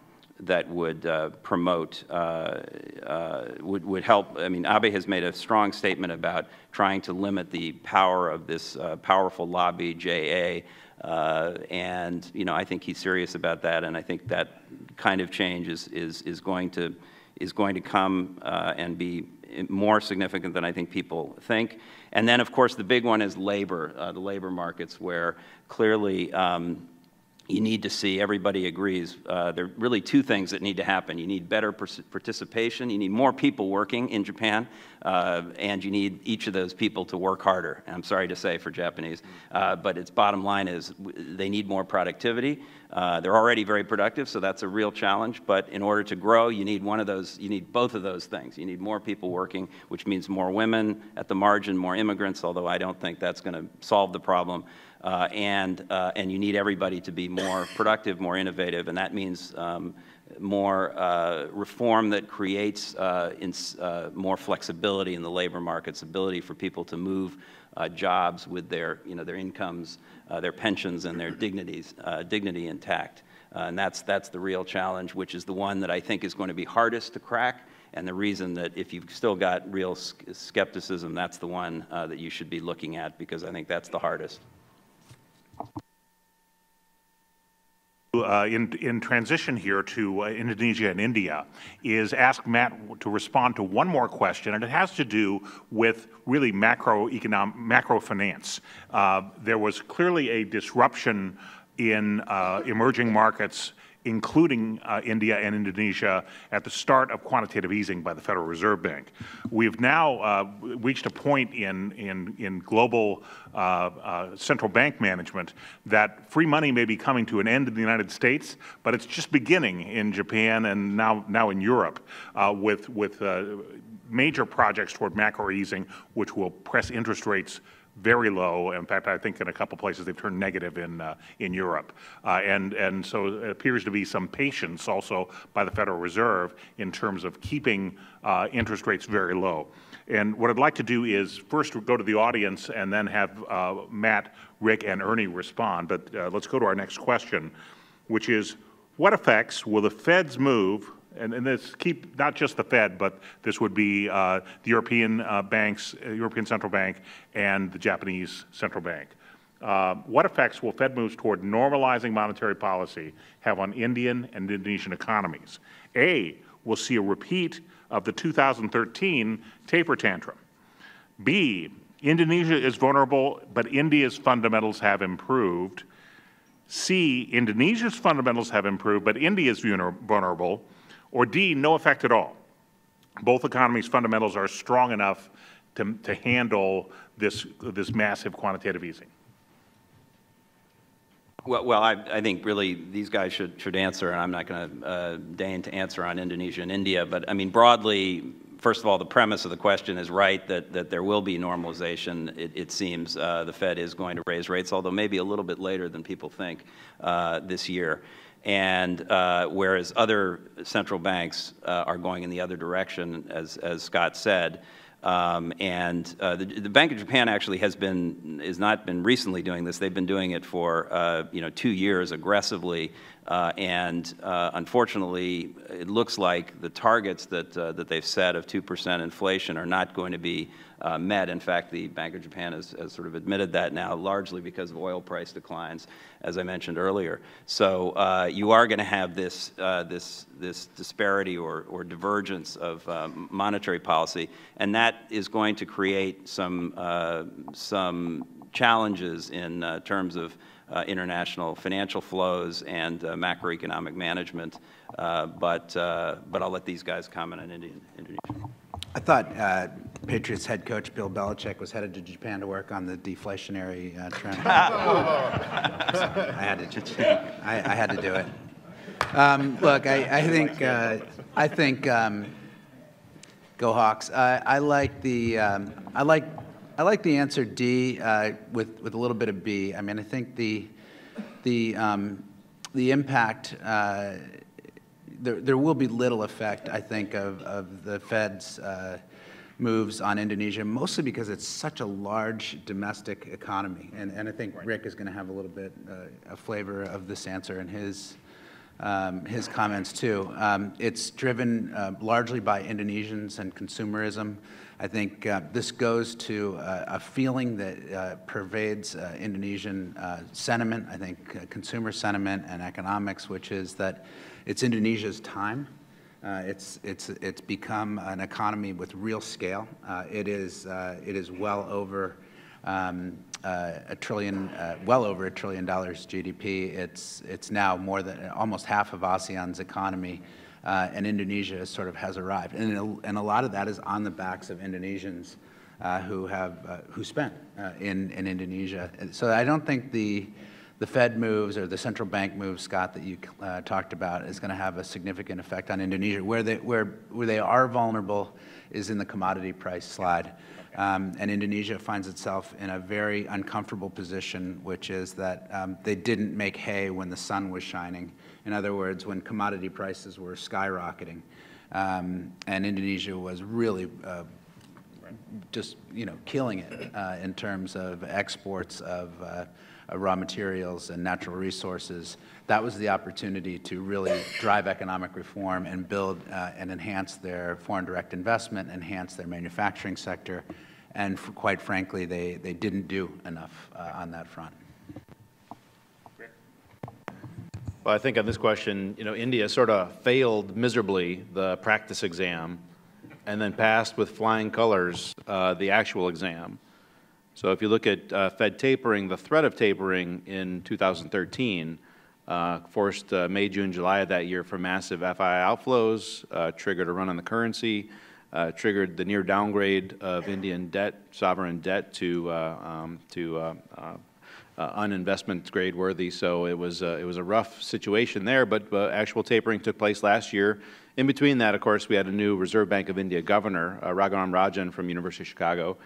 that would uh, promote, uh, uh, would, would help. I mean, Abe has made a strong statement about trying to limit the power of this uh, powerful lobby, JA, uh, and, you know, I think he's serious about that, and I think that kind of change is, is, is going to, is going to come uh, and be more significant than I think people think. And then, of course, the big one is labor, uh, the labor markets, where clearly um, you need to see, everybody agrees, uh, there are really two things that need to happen. You need better participation, you need more people working in Japan, uh, and you need each of those people to work harder. I'm sorry to say for Japanese, uh, but its bottom line is they need more productivity. Uh, they're already very productive, so that's a real challenge, but in order to grow, you need one of those, you need both of those things. You need more people working, which means more women at the margin, more immigrants, although I don't think that's going to solve the problem. Uh, and, uh, and you need everybody to be more productive, more innovative, and that means um, more uh, reform that creates uh, in, uh, more flexibility in the labor markets, ability for people to move uh, jobs with their, you know, their incomes, their pensions, and their dignities, dignity intact. and that's, that's the real challenge, which is the one that I think is going to be hardest to crack. And the reason that if you've still got real skepticism, that's the one that you should be looking at because I think that's the hardest. Uh, in, in transition here to uh, Indonesia and India is ask Matt to respond to one more question, and it has to do with really macroeconomic macro finance. Uh, there was clearly a disruption in uh, emerging markets including uh, India and Indonesia, at the start of quantitative easing by the Federal Reserve Bank. We've now uh, reached a point in, in, in global uh, uh, central bank management that free money may be coming to an end in the United States, but it's just beginning in Japan and now, now in Europe uh, with, with uh, major projects toward macro easing, which will press interest rates very low. In fact, I think in a couple places they've turned negative in uh, in Europe, uh, and and so it appears to be some patience also by the Federal Reserve in terms of keeping uh, interest rates very low. And what I'd like to do is first go to the audience and then have uh, Matt, Rick, and Ernie respond. But uh, let's go to our next question, which is, what effects will the Fed's move and, and this keep not just the Fed, but this would be uh, the European uh, banks, uh, European Central Bank, and the Japanese Central Bank. Uh, what effects will Fed moves toward normalizing monetary policy have on Indian and Indonesian economies? A, we'll see a repeat of the 2013 taper tantrum. B, Indonesia is vulnerable, but India's fundamentals have improved. C, Indonesia's fundamentals have improved, but India is vulnerable or D, no effect at all. Both economies' fundamentals are strong enough to, to handle this, this massive quantitative easing. Well, well I, I, think really these guys should, should answer, and I'm not going to uh, deign to answer on Indonesia and India. But I mean, broadly, first of all, the premise of the question is right that, that there will be normalization. It, it seems uh, the Fed is going to raise rates, although maybe a little bit later than people think uh, this year and uh, whereas other central banks uh, are going in the other direction, as, as Scott said. Um, and uh, the, the, Bank of Japan actually has been, has not been recently doing this. They've been doing it for, uh, you know, two years aggressively. Uh, and uh, unfortunately, it looks like the targets that, that they've set of 2% inflation are not going to be uh, met. In fact, the Bank of Japan has, has, sort of admitted that now, largely because of oil price declines, as I mentioned earlier. So uh, you are going to have this, uh, this, this disparity or, or divergence of monetary policy, and that is going to create some, uh, some challenges in uh, terms of uh, international financial flows and macroeconomic management. but, but I'll let these guys comment on India, Indonesia. I thought uh, Patriots head coach Bill Belichick was headed to Japan to work on the deflationary uh, trend. I had to, I, I, had to do it. Um, look, I, I, think, uh, I think, um, go Hawks. I like the, um, I like, I like the answer D uh, with with a little bit of B. I mean, I think the, the, um, the impact uh, there, there will be little effect, I think, of, of the Fed's uh, moves on Indonesia, mostly because it's such a large domestic economy. And, and I think. Rick is going to have a little bit uh, a flavor of this answer in his, um, his comments, too. Um, it's driven uh, largely by Indonesians and consumerism. I think uh, this goes to uh, a feeling that uh, pervades uh, Indonesian uh, sentiment, I think consumer sentiment and economics, which is that it's Indonesia's time. Uh, it's, it's, it's become an economy with real scale. Uh, it, is, uh, it is well over um, a trillion, well over a trillion dollars GDP. It's, it's now more than almost half of ASEAN's economy, uh, and Indonesia sort of has arrived. And, a, and a lot of that is on the backs of Indonesians who have who spent in, in Indonesia. So I don't think the the Fed moves or the central bank moves, Scott, that you uh, talked about, is going to have a significant effect on Indonesia. Where they, where, where they are vulnerable is in the commodity price slide. Um, and Indonesia finds itself in a very uncomfortable position, which is that um, they didn't make hay when the sun was shining. In other words, when commodity prices were skyrocketing. Um, and Indonesia was really uh, just, you know, killing it uh, in terms of exports of uh, raw materials and natural resources, that was the opportunity to really drive economic reform and build uh, and enhance their foreign direct investment, enhance their manufacturing sector, and quite frankly, they, they didn't do enough uh, on that front. Well, I think on this question, you know, India sort of failed miserably the practice exam and then passed with flying colors uh, the actual exam. So if you look at uh, Fed tapering, the threat of tapering in 2013 uh, forced uh, May, June, July of that year for massive FI outflows, uh, triggered a run on the currency, uh, triggered the near downgrade of Indian debt, sovereign debt to, um, to uninvestment grade worthy. So it was, it was a rough situation there, but actual tapering took place last year. In between that, of course, we had a new Reserve Bank of India governor, Raghuram Rajan from University of Chicago,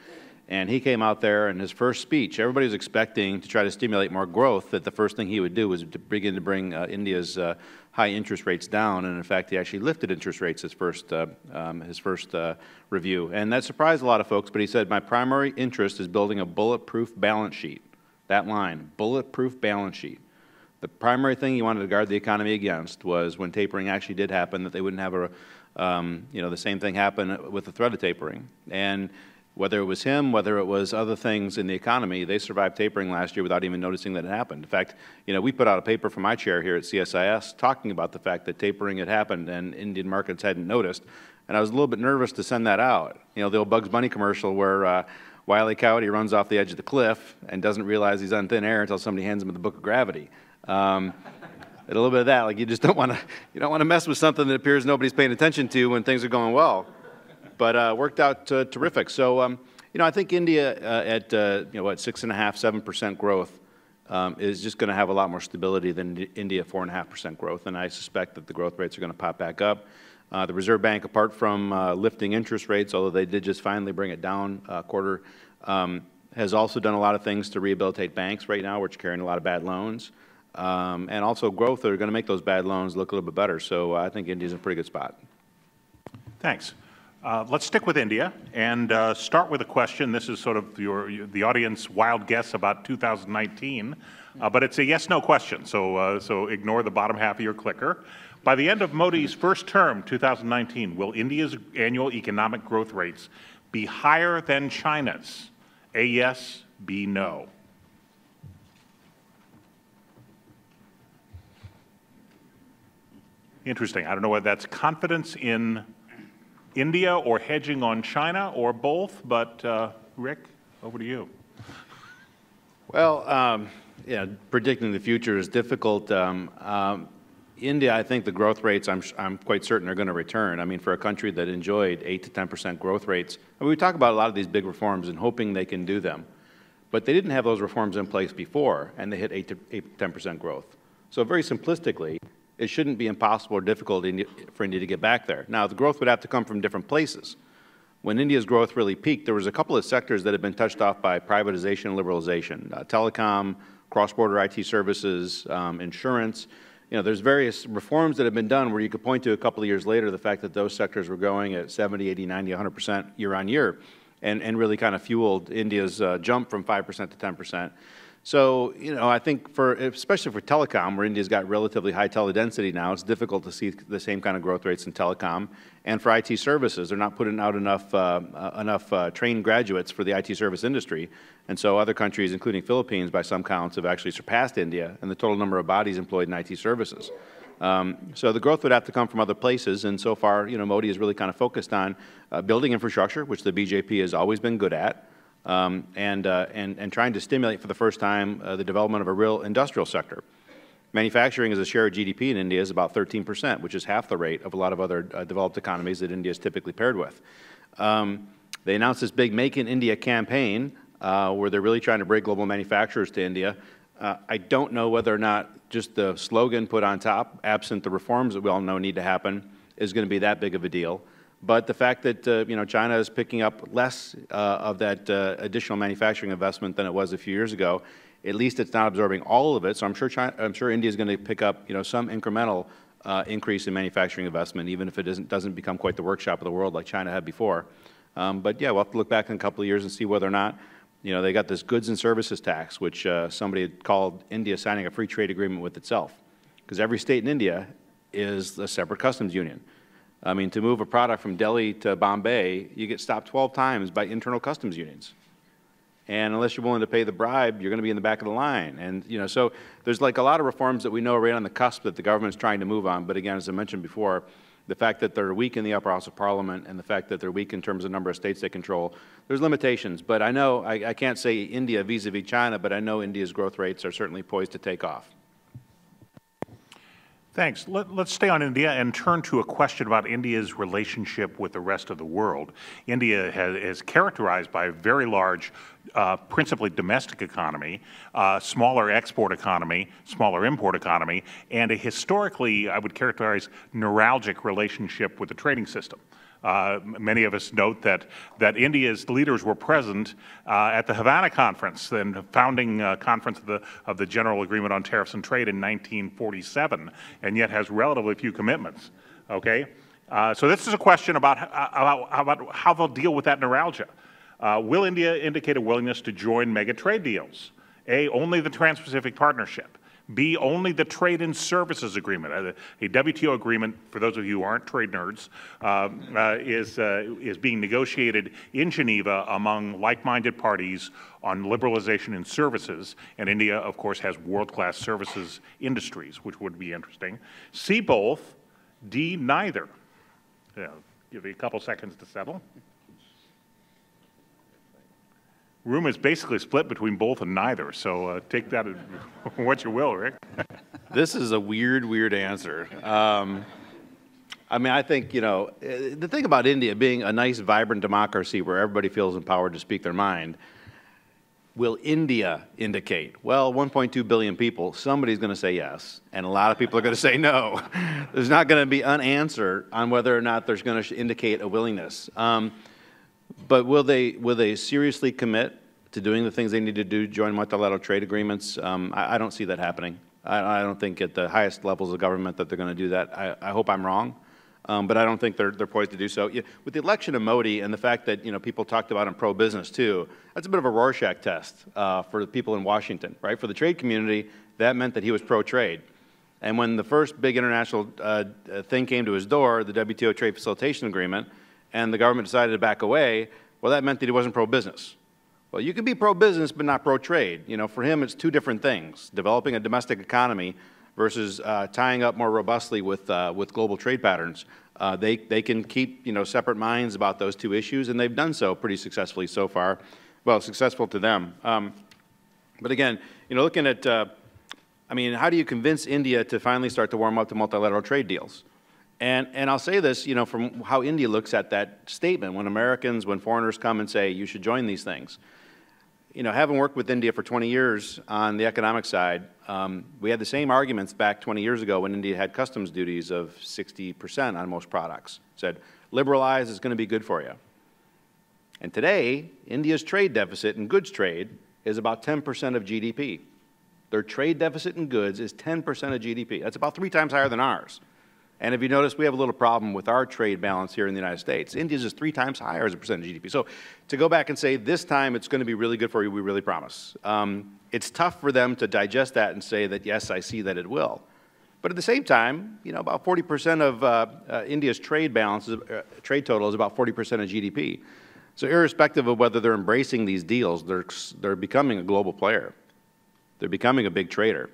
and he came out there in his first speech. Everybody was expecting to try to stimulate more growth, that the first thing he would do was to begin to bring uh, India's uh, high interest rates down. And in fact, he actually lifted interest rates his first, uh, um, his first uh, review. And that surprised a lot of folks, but he said, My primary interest is building a bulletproof balance sheet. That line, bulletproof balance sheet. The primary thing he wanted to guard the economy against was when tapering actually did happen, that they wouldn't have a, um, you know, the same thing happen with the threat of tapering. And whether it was him, whether it was other things in the economy, they survived tapering last year without even noticing that it happened. In fact, you know, we put out a paper from my chair here at CSIS talking about the fact that tapering had happened and Indian markets hadn't noticed. And I was a little bit nervous to send that out. You know, the old Bugs Bunny commercial where uh, Wile E. Coyote runs off the edge of the cliff and doesn't realize he's on thin air until somebody hands him the Book of Gravity. Um, a little bit of that, like you just don't want to, you don't want to mess with something that appears nobody's paying attention to when things are going well but uh, worked out uh, terrific. So, um, you know, I think India uh, at, uh, you know, what, six and a half, seven percent growth um, is just going to have a lot more stability than India, four and a half percent growth. And I suspect that the growth rates are going to pop back up. Uh, the Reserve Bank, apart from uh, lifting interest rates, although they did just finally bring it down a quarter, um, has also done a lot of things to rehabilitate banks right now, which are carrying a lot of bad loans. Um, and also growth that are going to make those bad loans look a little bit better. So I think India's in a pretty good spot. Thanks. Uh, let's stick with India and uh, start with a question. This is sort of your, the audience wild guess about 2019, uh, but it's a yes-no question, so, uh, so ignore the bottom half of your clicker. By the end of Modi's first term, 2019, will India's annual economic growth rates be higher than China's? A yes, B no. Interesting. I don't know whether that's confidence in India or hedging on China or both, but uh, Rick, over to you. Well, um, yeah, predicting the future is difficult. Um, um, India, I think the growth rates, I'm, I'm quite certain, are going to return. I mean, for a country that enjoyed 8 to 10 percent growth rates, I mean, we talk about a lot of these big reforms and hoping they can do them. But they didn't have those reforms in place before, and they hit 8 to 8 10 percent growth. So very simplistically, it shouldn't be impossible or difficult for India to get back there. Now, the growth would have to come from different places. When India's growth really peaked, there was a couple of sectors that had been touched off by privatization and liberalization, uh, telecom, cross-border IT services, um, insurance. You know, there's various reforms that have been done where you could point to a couple of years later the fact that those sectors were going at 70, 80, 90, 100 percent year on year and, and really kind of fueled India's uh, jump from 5 percent to 10 percent. So, you know, I think for, especially for telecom, where India's got relatively high teledensity now, it's difficult to see the same kind of growth rates in telecom. And for IT services, they're not putting out enough, uh, uh, enough uh, trained graduates for the IT service industry. And so other countries, including Philippines, by some counts, have actually surpassed India in the total number of bodies employed in IT services. Um, so the growth would have to come from other places, and so far, you know, Modi is really kind of focused on uh, building infrastructure, which the BJP has always been good at, um, and, uh, and, and trying to stimulate for the first time uh, the development of a real industrial sector. Manufacturing as a share of GDP in India is about 13 percent, which is half the rate of a lot of other uh, developed economies that India is typically paired with. Um, they announced this big Make in India campaign uh, where they're really trying to bring global manufacturers to India. Uh, I don't know whether or not just the slogan put on top, absent the reforms that we all know need to happen, is going to be that big of a deal. But the fact that uh, you know China is picking up less uh, of that uh, additional manufacturing investment than it was a few years ago, at least it's not absorbing all of it. So I'm sure China, I'm sure India is going to pick up you know some incremental uh, increase in manufacturing investment, even if it doesn't doesn't become quite the workshop of the world like China had before. Um, but yeah, we'll have to look back in a couple of years and see whether or not you know, they got this goods and services tax, which uh, somebody had called India signing a free trade agreement with itself. Because every state in India is a separate customs union. I mean, to move a product from Delhi to Bombay, you get stopped 12 times by internal customs unions. And unless you're willing to pay the bribe, you're going to be in the back of the line. And, you know, so there's like a lot of reforms that we know are right on the cusp that the government is trying to move on. But again, as I mentioned before, the fact that they're weak in the upper house of parliament and the fact that they're weak in terms of the number of states they control, there's limitations. But I know, I, I can't say India vis-a-vis -vis China, but I know India's growth rates are certainly poised to take off. Thanks. Let, us stay on India and turn to a question about India's relationship with the rest of the world. India has, is characterized by a very large, uh, principally domestic economy, uh, smaller export economy, smaller import economy, and a historically, I would characterize, neuralgic relationship with the trading system. Uh, many of us note that, that India's leaders were present uh, at the Havana Conference, the founding uh, conference of the, of the General Agreement on Tariffs and Trade in 1947, and yet has relatively few commitments. Okay? Uh, so this is a question about, uh, about, about how they'll deal with that neuralgia. Uh, will India indicate a willingness to join mega trade deals? A, only the Trans-Pacific Partnership. B, only the Trade and Services Agreement. Uh, a WTO agreement, for those of you who aren't trade nerds, uh, uh, is, uh, is being negotiated in Geneva among like-minded parties on liberalization in services. And India, of course, has world-class services industries, which would be interesting. C, both. D, neither. Yeah, give you a couple seconds to settle room is basically split between both and neither, so uh, take that what you will, Rick. this is a weird, weird answer. Um, I mean, I think, you know, uh, the thing about India being a nice, vibrant democracy where everybody feels empowered to speak their mind, will India indicate? Well, 1.2 billion people, somebody's going to say yes, and a lot of people are going to say no. there's not going to be an answer on whether or not there's going to indicate a willingness. Um, but will they, will they seriously commit to doing the things they need to do, join multilateral trade agreements? Um, I, I, don't see that happening. I, I, don't think at the highest levels of government that they're going to do that. I, I hope I'm wrong. Um, but I don't think they're, they're poised to do so. Yeah, with the election of Modi and the fact that you know people talked about him pro-business too, that's a bit of a Rorschach test uh, for the people in Washington, right? For the trade community, that meant that he was pro-trade. And when the first big international uh, thing came to his door, the WTO Trade Facilitation Agreement, and the government decided to back away, well, that meant that he wasn't pro-business. Well, you can be pro-business but not pro-trade. You know, for him, it's two different things, developing a domestic economy versus uh, tying up more robustly with, uh, with global trade patterns. Uh, they, they can keep, you know, separate minds about those two issues, and they've done so pretty successfully so far. Well, successful to them. Um, but again, you know, looking at, uh, I mean, how do you convince India to finally start to warm up to multilateral trade deals? And, and I'll say this, you know, from how India looks at that statement, when Americans, when foreigners come and say, you should join these things. You know, having worked with India for 20 years on the economic side, um, we had the same arguments back 20 years ago when India had customs duties of 60% on most products. Said, liberalize is going to be good for you. And today, India's trade deficit in goods trade is about 10% of GDP. Their trade deficit in goods is 10% of GDP. That's about three times higher than ours. And if you notice, we have a little problem with our trade balance here in the United States. India's is three times higher as a percent of GDP. So to go back and say, this time it's going to be really good for you, we really promise. Um, it's tough for them to digest that and say that, yes, I see that it will. But at the same time, you know, about 40% of uh, uh, India's trade balance, uh, trade total is about 40% of GDP. So irrespective of whether they're embracing these deals, they're, they're becoming a global player. They're becoming a big trader.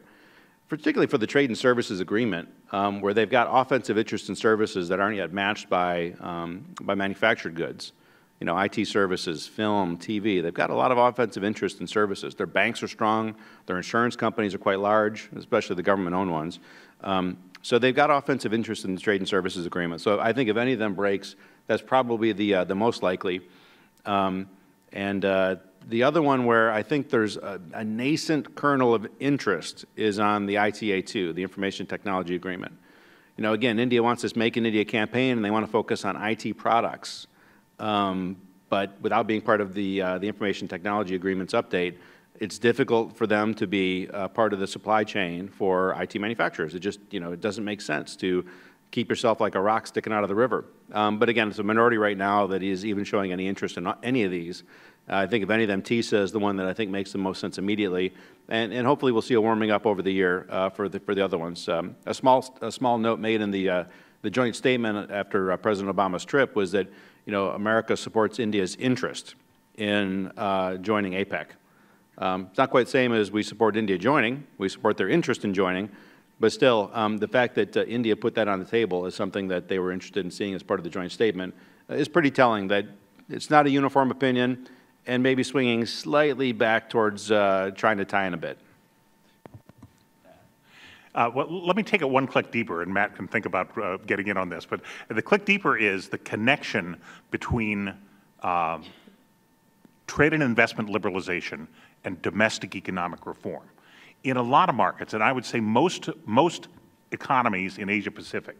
Particularly for the trade and services agreement, um, where they've got offensive interests in services that aren't yet matched by, um, by manufactured goods. You know, IT services, film, TV, they've got a lot of offensive interests in services. Their banks are strong, their insurance companies are quite large, especially the government-owned ones. Um, so they've got offensive interests in the trade and services agreement. So I think if any of them breaks, that's probably the, uh, the most likely. Um, and uh, the other one where I think there's a, a, nascent kernel of interest is on the ITA2, the Information Technology Agreement. You know, again, India wants this Make in India campaign, and they want to focus on IT products. Um, but without being part of the, uh, the Information Technology Agreement's update, it's difficult for them to be uh, part of the supply chain for IT manufacturers. It just, you know, it doesn't make sense to keep yourself like a rock sticking out of the river. Um, but again, it's a minority right now that is even showing any interest in any of these. Uh, I think if any of them, TISA is the one that I think makes the most sense immediately, and, and hopefully we'll see a warming up over the year uh, for the for the other ones. Um, a small a small note made in the uh, the joint statement after uh, President Obama's trip was that you know America supports India's interest in uh, joining APEC. Um, it's not quite the same as we support India joining. We support their interest in joining, but still, um, the fact that uh, India put that on the table is something that they were interested in seeing as part of the joint statement is pretty telling that it's not a uniform opinion and maybe swinging slightly back towards uh, trying to tie in a bit. Uh, well, let me take it one click deeper, and Matt can think about uh, getting in on this. But the click deeper is the connection between um, trade and investment liberalization and domestic economic reform. In a lot of markets, and I would say most, most economies in Asia Pacific,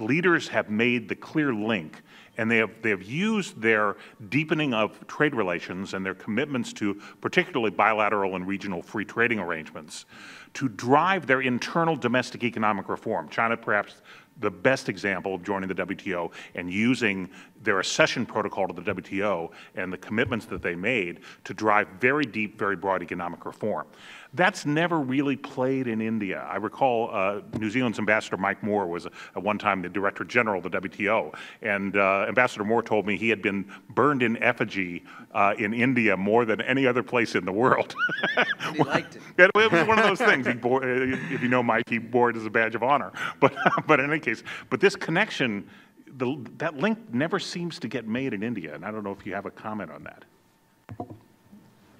leaders have made the clear link and they have, they have used their deepening of trade relations and their commitments to particularly bilateral and regional free trading arrangements to drive their internal domestic economic reform. China perhaps the best example of joining the WTO and using their accession protocol to the WTO and the commitments that they made to drive very deep, very broad economic reform. That's never really played in India. I recall uh, New Zealand's Ambassador Mike Moore was at one time the Director General of the WTO, and uh, Ambassador Moore told me he had been burned in effigy uh, in India more than any other place in the world. he liked it. it. was one of those things. Bore, uh, if you know Mike, he bore it as a badge of honor. But, but in any case, but this connection, the, that link never seems to get made in India, and I don't know if you have a comment on that.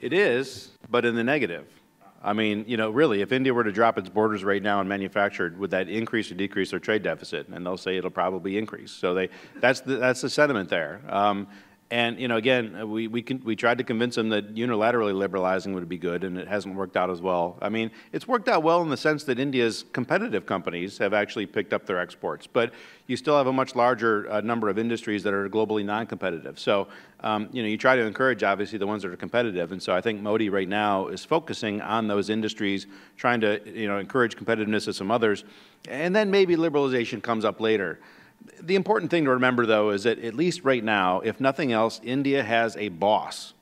It is, but in the negative. I mean, you know, really, if India were to drop its borders right now and manufactured, would that increase or decrease their trade deficit? And they'll say it'll probably increase. So they, that's the, that's the sentiment there. Um, and you know, again, uh, we we, can, we tried to convince them that unilaterally liberalizing would be good, and it hasn't worked out as well. I mean, it's worked out well in the sense that India's competitive companies have actually picked up their exports, but you still have a much larger uh, number of industries that are globally non-competitive. So, um, you know, you try to encourage obviously the ones that are competitive, and so I think Modi right now is focusing on those industries, trying to you know encourage competitiveness of some others, and then maybe liberalization comes up later. The important thing to remember, though, is that at least right now, if nothing else, India has a boss.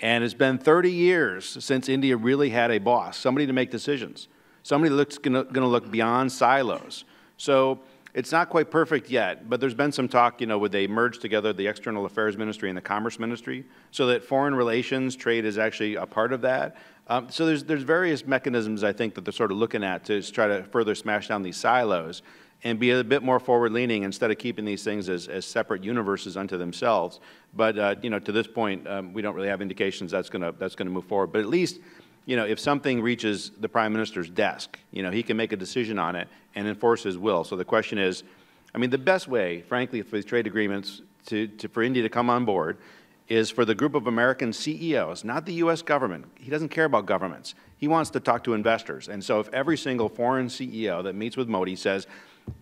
And it's been 30 years since India really had a boss, somebody to make decisions, somebody that's going to look beyond silos. So it's not quite perfect yet, but there's been some talk, you know, would they merge together the External Affairs Ministry and the Commerce Ministry so that foreign relations, trade is actually a part of that? Um, so there's, there's various mechanisms, I think, that they're sort of looking at to try to further smash down these silos and be a bit more forward-leaning instead of keeping these things as, as separate universes unto themselves. But uh, you know, to this point, um, we don't really have indications that's going to that's to move forward. But at least, you know, if something reaches the prime minister's desk, you know, he can make a decision on it and enforce his will. So the question is, I mean, the best way, frankly, for these trade agreements to, to for India to come on board is for the group of American CEOs, not the U.S. government. He doesn't care about governments. He wants to talk to investors. And so if every single foreign CEO that meets with Modi says,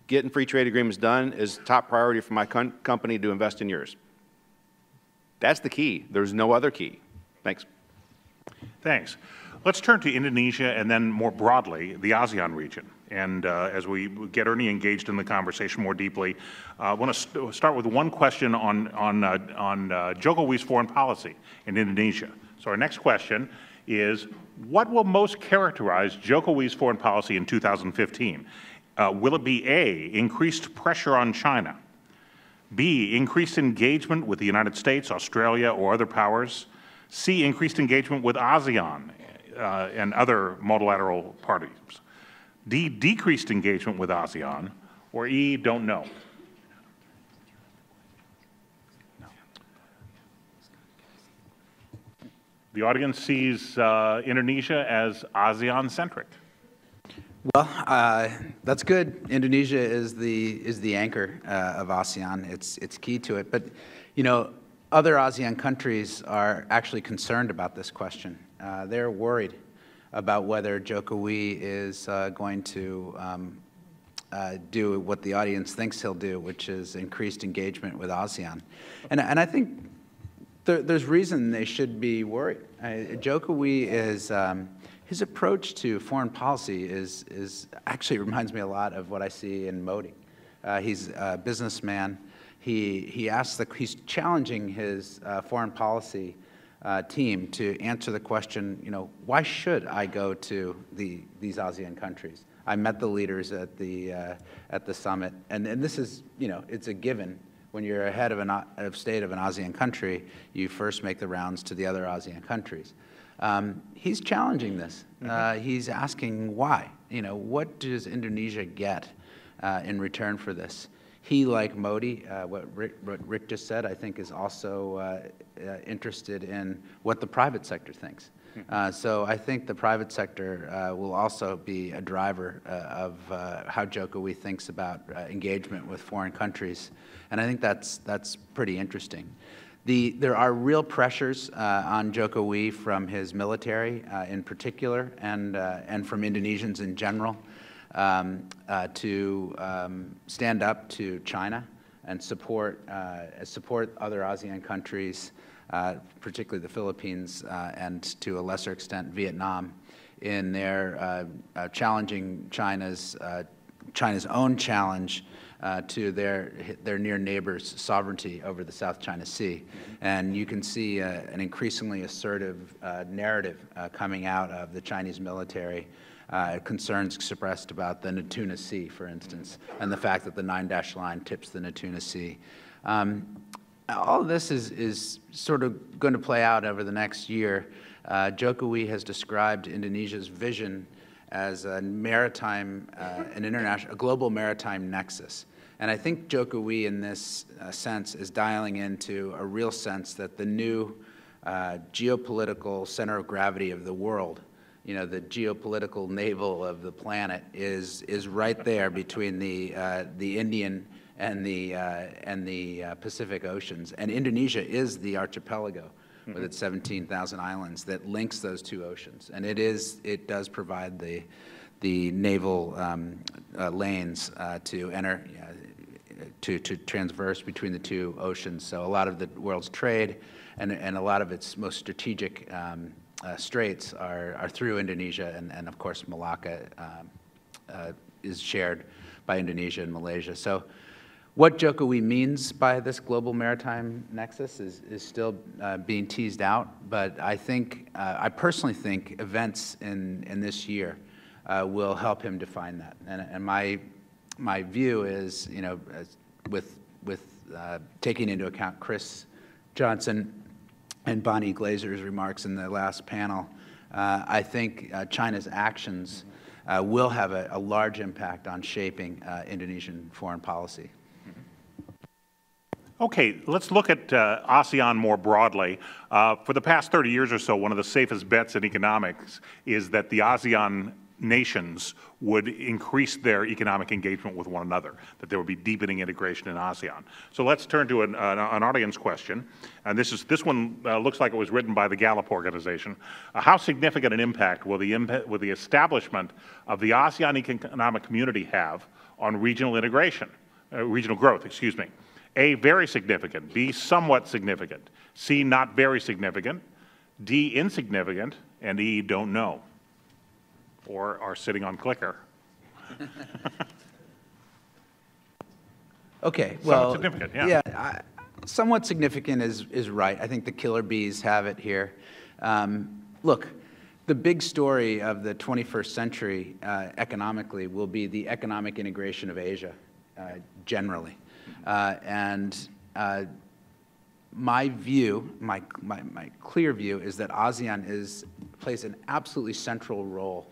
getting free trade agreements done is top priority for my company to invest in yours. That's the key. There's no other key. Thanks. Thanks. Let's turn to Indonesia and then more broadly, the ASEAN region. And uh, as we get Ernie engaged in the conversation more deeply, uh, I want to st start with one question on, on, uh, on uh, Jokowi's foreign policy in Indonesia. So our next question is, what will most characterize Jokowi's foreign policy in 2015? Uh, will it be A, increased pressure on China? B, increased engagement with the United States, Australia, or other powers? C, increased engagement with ASEAN uh, and other multilateral parties? D, decreased engagement with ASEAN, or E, don't know? The audience sees uh, Indonesia as ASEAN-centric. Well, uh, that's good. Indonesia is the is the anchor uh, of ASEAN. It's it's key to it. But you know, other ASEAN countries are actually concerned about this question. Uh, they're worried about whether Jokowi is uh, going to um, uh, do what the audience thinks he'll do, which is increased engagement with ASEAN. And and I think there, there's reason they should be worried. Jokowi is. Um, his approach to foreign policy is, is actually reminds me a lot of what I see in Modi. Uh, he's a businessman. He, he asks the, he's challenging his uh, foreign policy uh, team to answer the question, you know, why should I go to the, these ASEAN countries? I met the leaders at the, uh, at the summit, and, and this is, you know, it's a given. When you're head of, an, of state of an ASEAN country, you first make the rounds to the other ASEAN countries. Um, he's challenging this. Mm-hmm. Uh, he's asking why. You know, what does Indonesia get uh, in return for this? He, like Modi, uh, what, Rick, what, Rick, just said, I think is also uh, uh, interested in what the private sector thinks. Hmm. Uh, so I think the private sector will also be a driver of how Jokowi thinks about engagement with foreign countries. And I think that's, that's pretty interesting. The, there are real pressures uh, on Jokowi from his military uh, in particular and, uh, and from Indonesians in general um, uh, to um, stand up to China and support, uh, support other ASEAN countries, uh, particularly the Philippines and to a lesser extent Vietnam, in their challenging China's, China's own challenge uh, to their, their near neighbors' sovereignty over the South China Sea. And you can see uh, an increasingly assertive uh, narrative uh, coming out of the Chinese military. Uh, concerns expressed about the Natuna Sea, for instance, and the fact that the nine dash line tips the Natuna Sea. Um, all of this is, is sort of going to play out over the next year. Uh, Jokowi has described Indonesia's vision as a maritime, uh, an international, a global maritime nexus. And I think Wee, in this uh, sense, is dialing into a real sense that the new uh, geopolitical center of gravity of the world, you know, the geopolitical navel of the planet, is is right there between the uh, the Indian and the uh, and the uh, Pacific Oceans. And Indonesia is the archipelago with its 17,000 islands that links those two oceans. And it is, it does provide the, the naval um, uh, lanes uh, to enter, uh, to, to transverse between the two oceans. So a lot of the world's trade and, and a lot of its most strategic um, uh, straits are, are through Indonesia, and, and of course Malacca um, uh, is shared by Indonesia and Malaysia. So what Jokowi means by this global maritime nexus is, is still uh, being teased out, but I think, uh, I personally think events in, in this year uh, will help him define that. And, and my, my view is, you know, with, with uh, taking into account Chris Johnson and Bonnie Glaser's remarks in the last panel, uh, I think uh, China's actions will have a, a, large impact on shaping Indonesian foreign policy. Okay, let's look at uh, ASEAN more broadly. Uh, for the past 30 years or so, one of the safest bets in economics is that the ASEAN nations would increase their economic engagement with one another, that there would be deepening integration in ASEAN. So let's turn to an, an, an audience question. And this, is, this one uh, looks like it was written by the Gallup organization. Uh, how significant an impact will the, imp will the establishment of the ASEAN economic community have on regional integration, uh, regional growth, excuse me? A, very significant, B, somewhat significant, C, not very significant, D, insignificant, and E, don't know, or are sitting on clicker. okay, well, somewhat significant, yeah. yeah I, somewhat significant is, is right. I think the killer bees have it here. Um, look, the big story of the 21st century uh, economically will be the economic integration of Asia uh, generally. Uh, and uh, my view, my, my, my, clear view, is that ASEAN is, plays an absolutely central role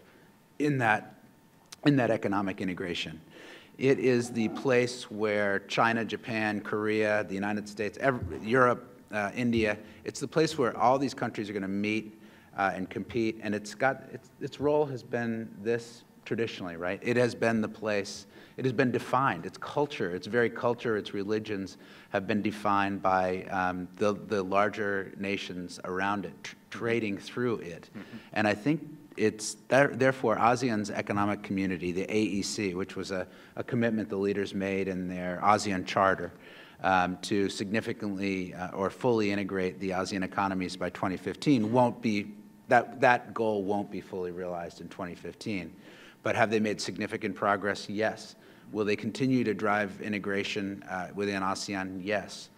in that in that economic integration. It is the place where China, Japan, Korea, the United States, every, Europe, uh, India, it's the place where all these countries are going to meet uh, and compete. And it's got, its, its role has been this traditionally, right? It has been the place, it has been defined. Its culture, its very culture, its religions have been defined by um, the, the larger nations around it, tr trading through it. Mm -hmm. And I think it's therefore ASEAN's economic community, the AEC, which was a, a commitment the leaders made in their ASEAN charter um, to significantly uh, or fully integrate the ASEAN economies by 2015, won't be that that goal won't be fully realized in 2015. But have they made significant progress? Yes. Will they continue to drive integration uh, within ASEAN? Yes.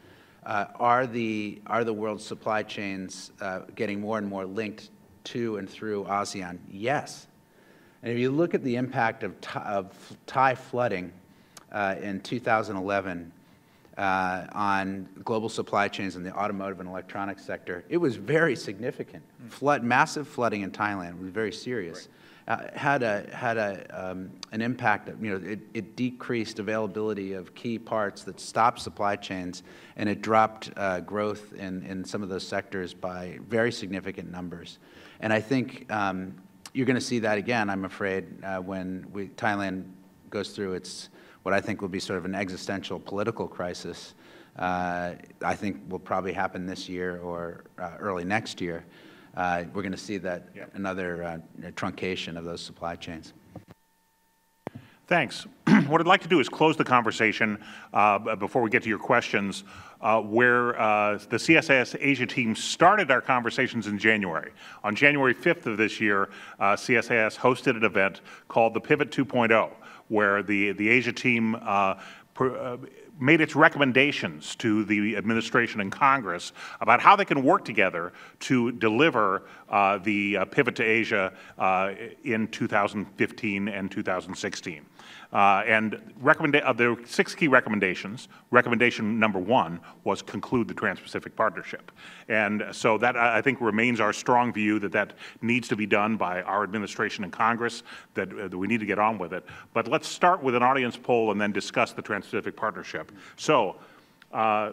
Uh, are the are the world's supply chains uh, getting more and more linked to and through ASEAN? Yes. And if you look at the impact of, of Thai flooding uh, in 2011 uh, on global supply chains in the automotive and electronics sector, it was very significant. Mm. Flood, massive flooding in Thailand was very serious. Right. Uh, had a had a um, an impact. You know, it, it, decreased availability of key parts that stopped supply chains, and it dropped uh, growth in in some of those sectors by very significant numbers. And I think um, you're going to see that again, I'm afraid, uh, when we, Thailand goes through its, what I think will be sort of an existential political crisis. Uh, I think will probably happen this year or uh, early next year. Uh, we're going to see that another uh, truncation of those supply chains. Thanks. what I'd like to do is close the conversation uh, before we get to your questions, uh, where uh, the CSIS Asia team started our conversations in January. On January 5th of this year, uh, CSIS hosted an event called the Pivot 2.0, where the, the Asia team uh, uh, made its recommendations to the administration and Congress about how they can work together to deliver uh, the uh, pivot to Asia uh, in 2015 and 2016. Uh, and there were six key recommendations. Recommendation number one was conclude the Trans-Pacific Partnership. And so that, I think, remains our strong view that that needs to be done by our administration and Congress, that, uh, that we need to get on with it. But let's start with an audience poll and then discuss the Trans-Pacific Partnership. So, uh,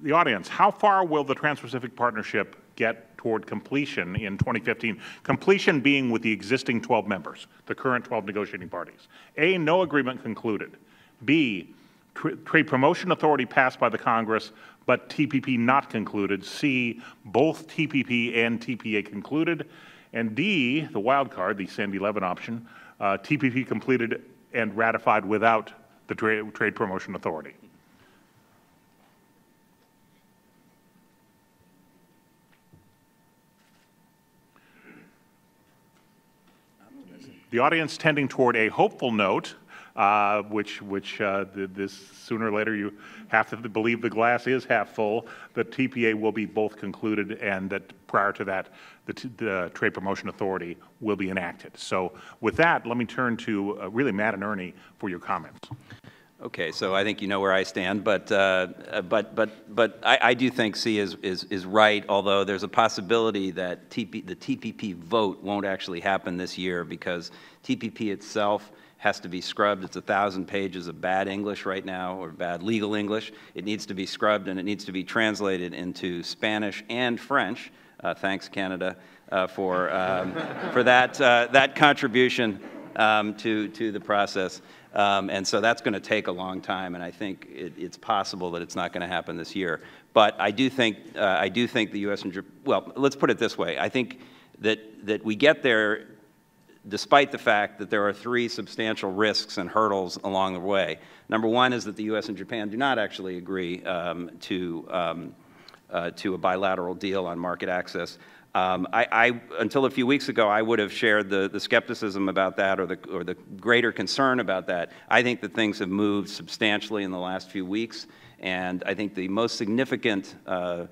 the audience, how far will the Trans-Pacific Partnership get toward completion in 2015, completion being with the existing 12 members, the current 12 negotiating parties. A, no agreement concluded. B, Trade Promotion Authority passed by the Congress, but TPP not concluded. C, both TPP and TPA concluded. And D, the wild card, the Sandy Levin option, uh, TPP completed and ratified without the Trade, Trade Promotion Authority. The audience tending toward a hopeful note, uh, which, which uh, this sooner or later you have to believe the glass is half full, that TPA will be both concluded and that prior to that, the, the Trade Promotion Authority will be enacted. So with that, let me turn to uh, really Matt and Ernie for your comments. Okay, so I think you know where I stand, but uh, but but but I, I, do think C is, is is right. Although there's a possibility that TP, the TPP vote won't actually happen this year because TPP itself has to be scrubbed. It's a thousand pages of bad English right now, or bad legal English. It needs to be scrubbed and it needs to be translated into Spanish and French. Uh, thanks, Canada, uh, for um, for that uh, that contribution um, to to the process. Um, and so that's going to take a long time, and I think it, it's possible that it's not going to happen this year. But I do think, uh, I do think the U.S. and Japan, well, let's put it this way. I think that, that we get there despite the fact that there are three substantial risks and hurdles along the way. Number one is that the U.S. and Japan do not actually agree um, to, um, uh, to a bilateral deal on market access. Um, I, I, until a few weeks ago, I would have shared the, the skepticism about that or the, or the greater concern about that. I think that things have moved substantially in the last few weeks, and I think the most significant uh,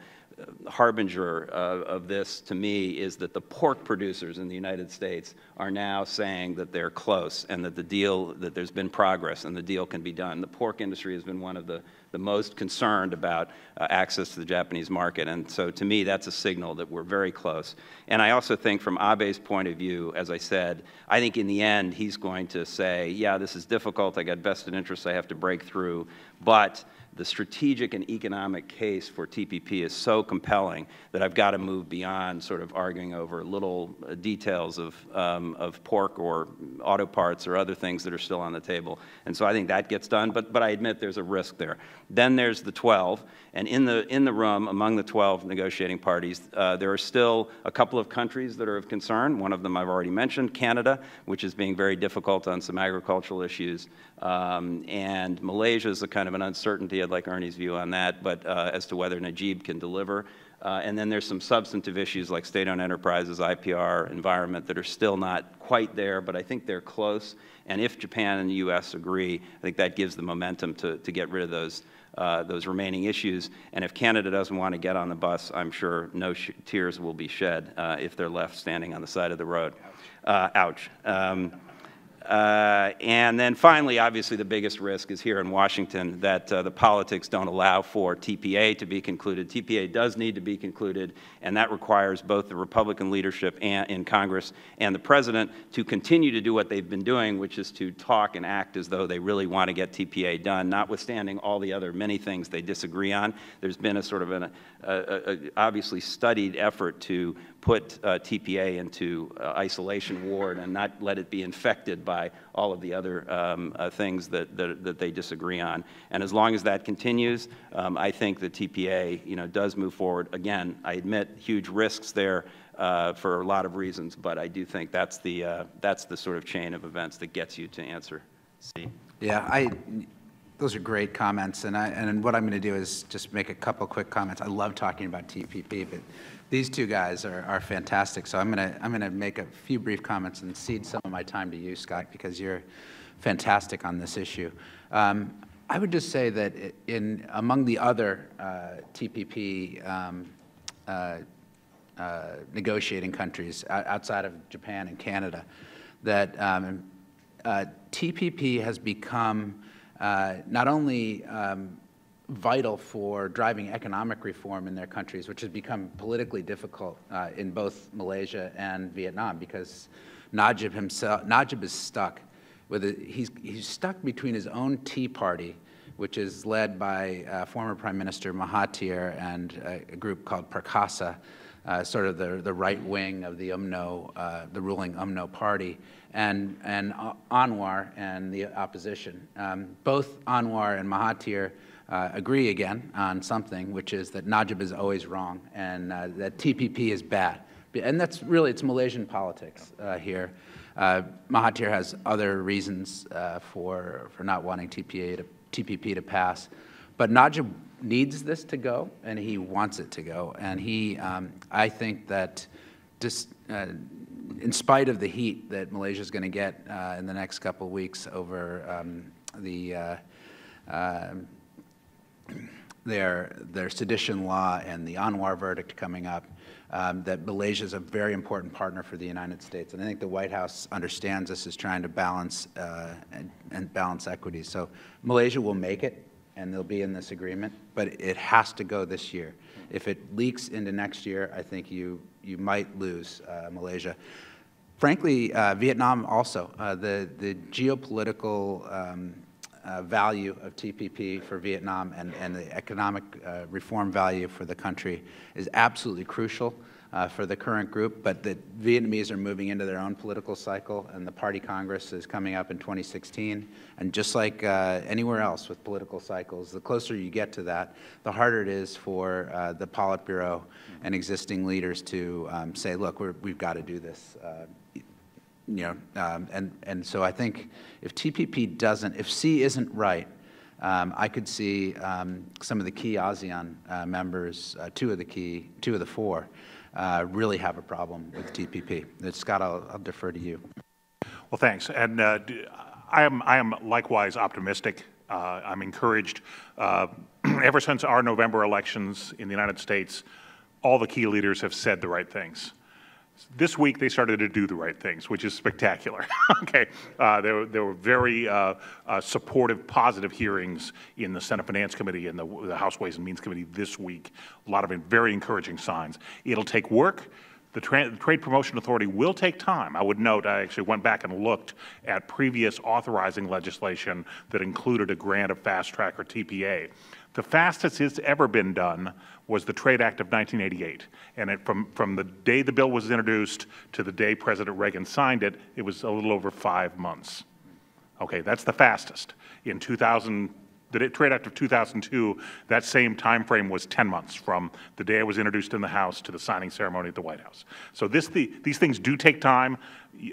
harbinger of, of this to me is that the pork producers in the United States are now saying that they're close and that the deal, that there's been progress and the deal can be done. The pork industry has been one of the, the most concerned about uh, access to the Japanese market. And so to me, that's a signal that we're very close. And I also think from Abe's point of view, as I said, I think in the end, he's going to say, yeah, this is difficult. I got vested interests I have to break through. But the strategic and economic case for TPP is so compelling that I've got to move beyond sort of arguing over little uh, details of, um, of pork or auto parts or other things that are still on the table. And so I think that gets done, but, but I admit there's a risk there. Then there's the 12, and in the, in the room, among the 12 negotiating parties, uh, there are still a couple of countries that are of concern. One of them I've already mentioned, Canada, which is being very difficult on some agricultural issues. Um, and Malaysia is a kind of an uncertainty. I'd like Ernie's view on that, but uh, as to whether Najib can deliver. Uh, and then there's some substantive issues like state-owned enterprises, IPR, environment that are still not quite there, but I think they're close. And if Japan and the U.S. agree, I think that gives the momentum to, to get rid of those, uh, those remaining issues. And if Canada doesn't want to get on the bus, I'm sure no tears will be shed uh, if they're left standing on the side of the road. ouch. Uh, um, uh, and then finally, obviously, the biggest risk is here in Washington that uh, the politics don't allow for TPA to be concluded. TPA does need to be concluded, and that requires both the Republican leadership and, in Congress and the President to continue to do what they've been doing, which is to talk and act as though they really want to get TPA done, notwithstanding all the other many things they disagree on. There's been a sort of an a, a obviously studied effort to put uh, TPA into uh, isolation ward and not let it be infected by all of the other um, uh, things that, that, that, they disagree on. And as long as that continues, um, I think the TPA you know, does move forward. Again, I admit huge risks there uh, for a lot of reasons, but I do think that's the, uh, that's the sort of chain of events that gets you to answer C. Yeah, I, those are great comments, and, I, and what I'm going to do is just make a couple quick comments. I love talking about TPP, but these two guys are, are fantastic. So I'm going to I'm to make a few brief comments and cede some of my time to you, Scott, because you're fantastic on this issue. Um, I would just say that in among the other uh, TPP um, uh, uh, negotiating countries outside of Japan and Canada, that um, uh, TPP has become uh, not only um, vital for driving economic reform in their countries, which has become politically difficult uh, in both Malaysia and Vietnam because Najib himself, Najib is stuck with a, he's, he's stuck between his own Tea Party, which is led by uh, former Prime Minister Mahathir and a, a group called Perkasa, uh, sort of the, the right wing of the UMNO, uh, the ruling UMNO party, and, and Anwar and the opposition. Um, both Anwar and Mahathir uh, agree again on something, which is that Najib is always wrong and uh, that TPP is bad. And that's really, it's Malaysian politics uh, here. Uh, Mahathir has other reasons uh, for, for not wanting TPA to, TPP to pass. But Najib needs this to go, and he wants it to go. And he, um, I think that just, uh, in spite of the heat that Malaysia is going to get in the next couple of weeks over um, the their, their sedition law and the Anwar verdict coming up, um, that Malaysia is a very important partner for the United States. And I think the White House understands this is trying to balance uh, and, and, balance equities. So Malaysia will make it, and they'll be in this agreement, but it has to go this year. If it leaks into next year, I think you, you might lose uh, Malaysia. Frankly, uh, Vietnam also. Uh, the, the geopolitical um, uh, value of TPP for Vietnam and, and the economic uh, reform value for the country is absolutely crucial uh, for the current group, but the Vietnamese are moving into their own political cycle, and the Party Congress is coming up in 2016. And just like uh, anywhere else with political cycles, the closer you get to that, the harder it is for uh, the Politburo and existing leaders to um, say, look, we have got to do this you know, um, and, and so I think if TPP doesn't, if C isn't right, um, I could see um, some of the key ASEAN uh, members, uh, two of the key, two of the four, uh, really have a problem with TPP. Scott, I'll, I'll defer to you. Well, thanks. And uh, I, am, I am likewise optimistic. Uh, I'm encouraged. Uh, ever since our November elections in the United States, all the key leaders have said the right things. This week, they started to do the right things, which is spectacular. okay, uh, there, were- there were very uh, uh, supportive, positive hearings in the Senate Finance Committee and the, the House Ways and Means Committee this week. A lot of very encouraging signs. It'll take work. The, tra- the Trade Promotion Authority will take time. I would note, I actually went back and looked at previous authorizing legislation that included a grant of fast track or TPA. The fastest it's ever been done was the Trade Act of 1988. And it, from, from the day the bill was introduced to the day President Reagan signed it, it was a little over five months. Okay, that's the fastest. In 2000, the Trade Act of 2002, that same time frame was 10 months from the day it was introduced in the House to the signing ceremony at the White House. So this, the, these things do take time.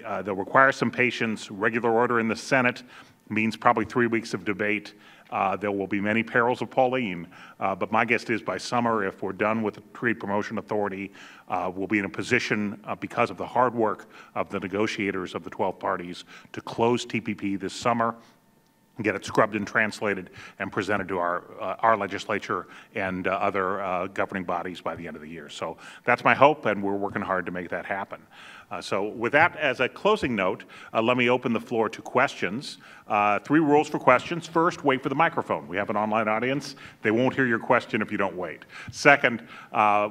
Uh, they'll require some patience. Regular order in the Senate means probably three weeks of debate. Uh, there will be many perils of Pauline, uh, but my guess is by summer, if we're done with the Trade Promotion Authority, uh, we'll be in a position, uh, because of the hard work of the negotiators of the 12 parties, to close TPP this summer get it scrubbed and translated and presented to our, uh, our legislature and uh, other governing bodies by the end of the year. So that's my hope, and we're working hard to make that happen. Uh, so with that as a closing note, uh, let me open the floor to questions. Uh, three rules for questions. First, wait for the microphone. We have an online audience. They won't hear your question if you don't wait. Second,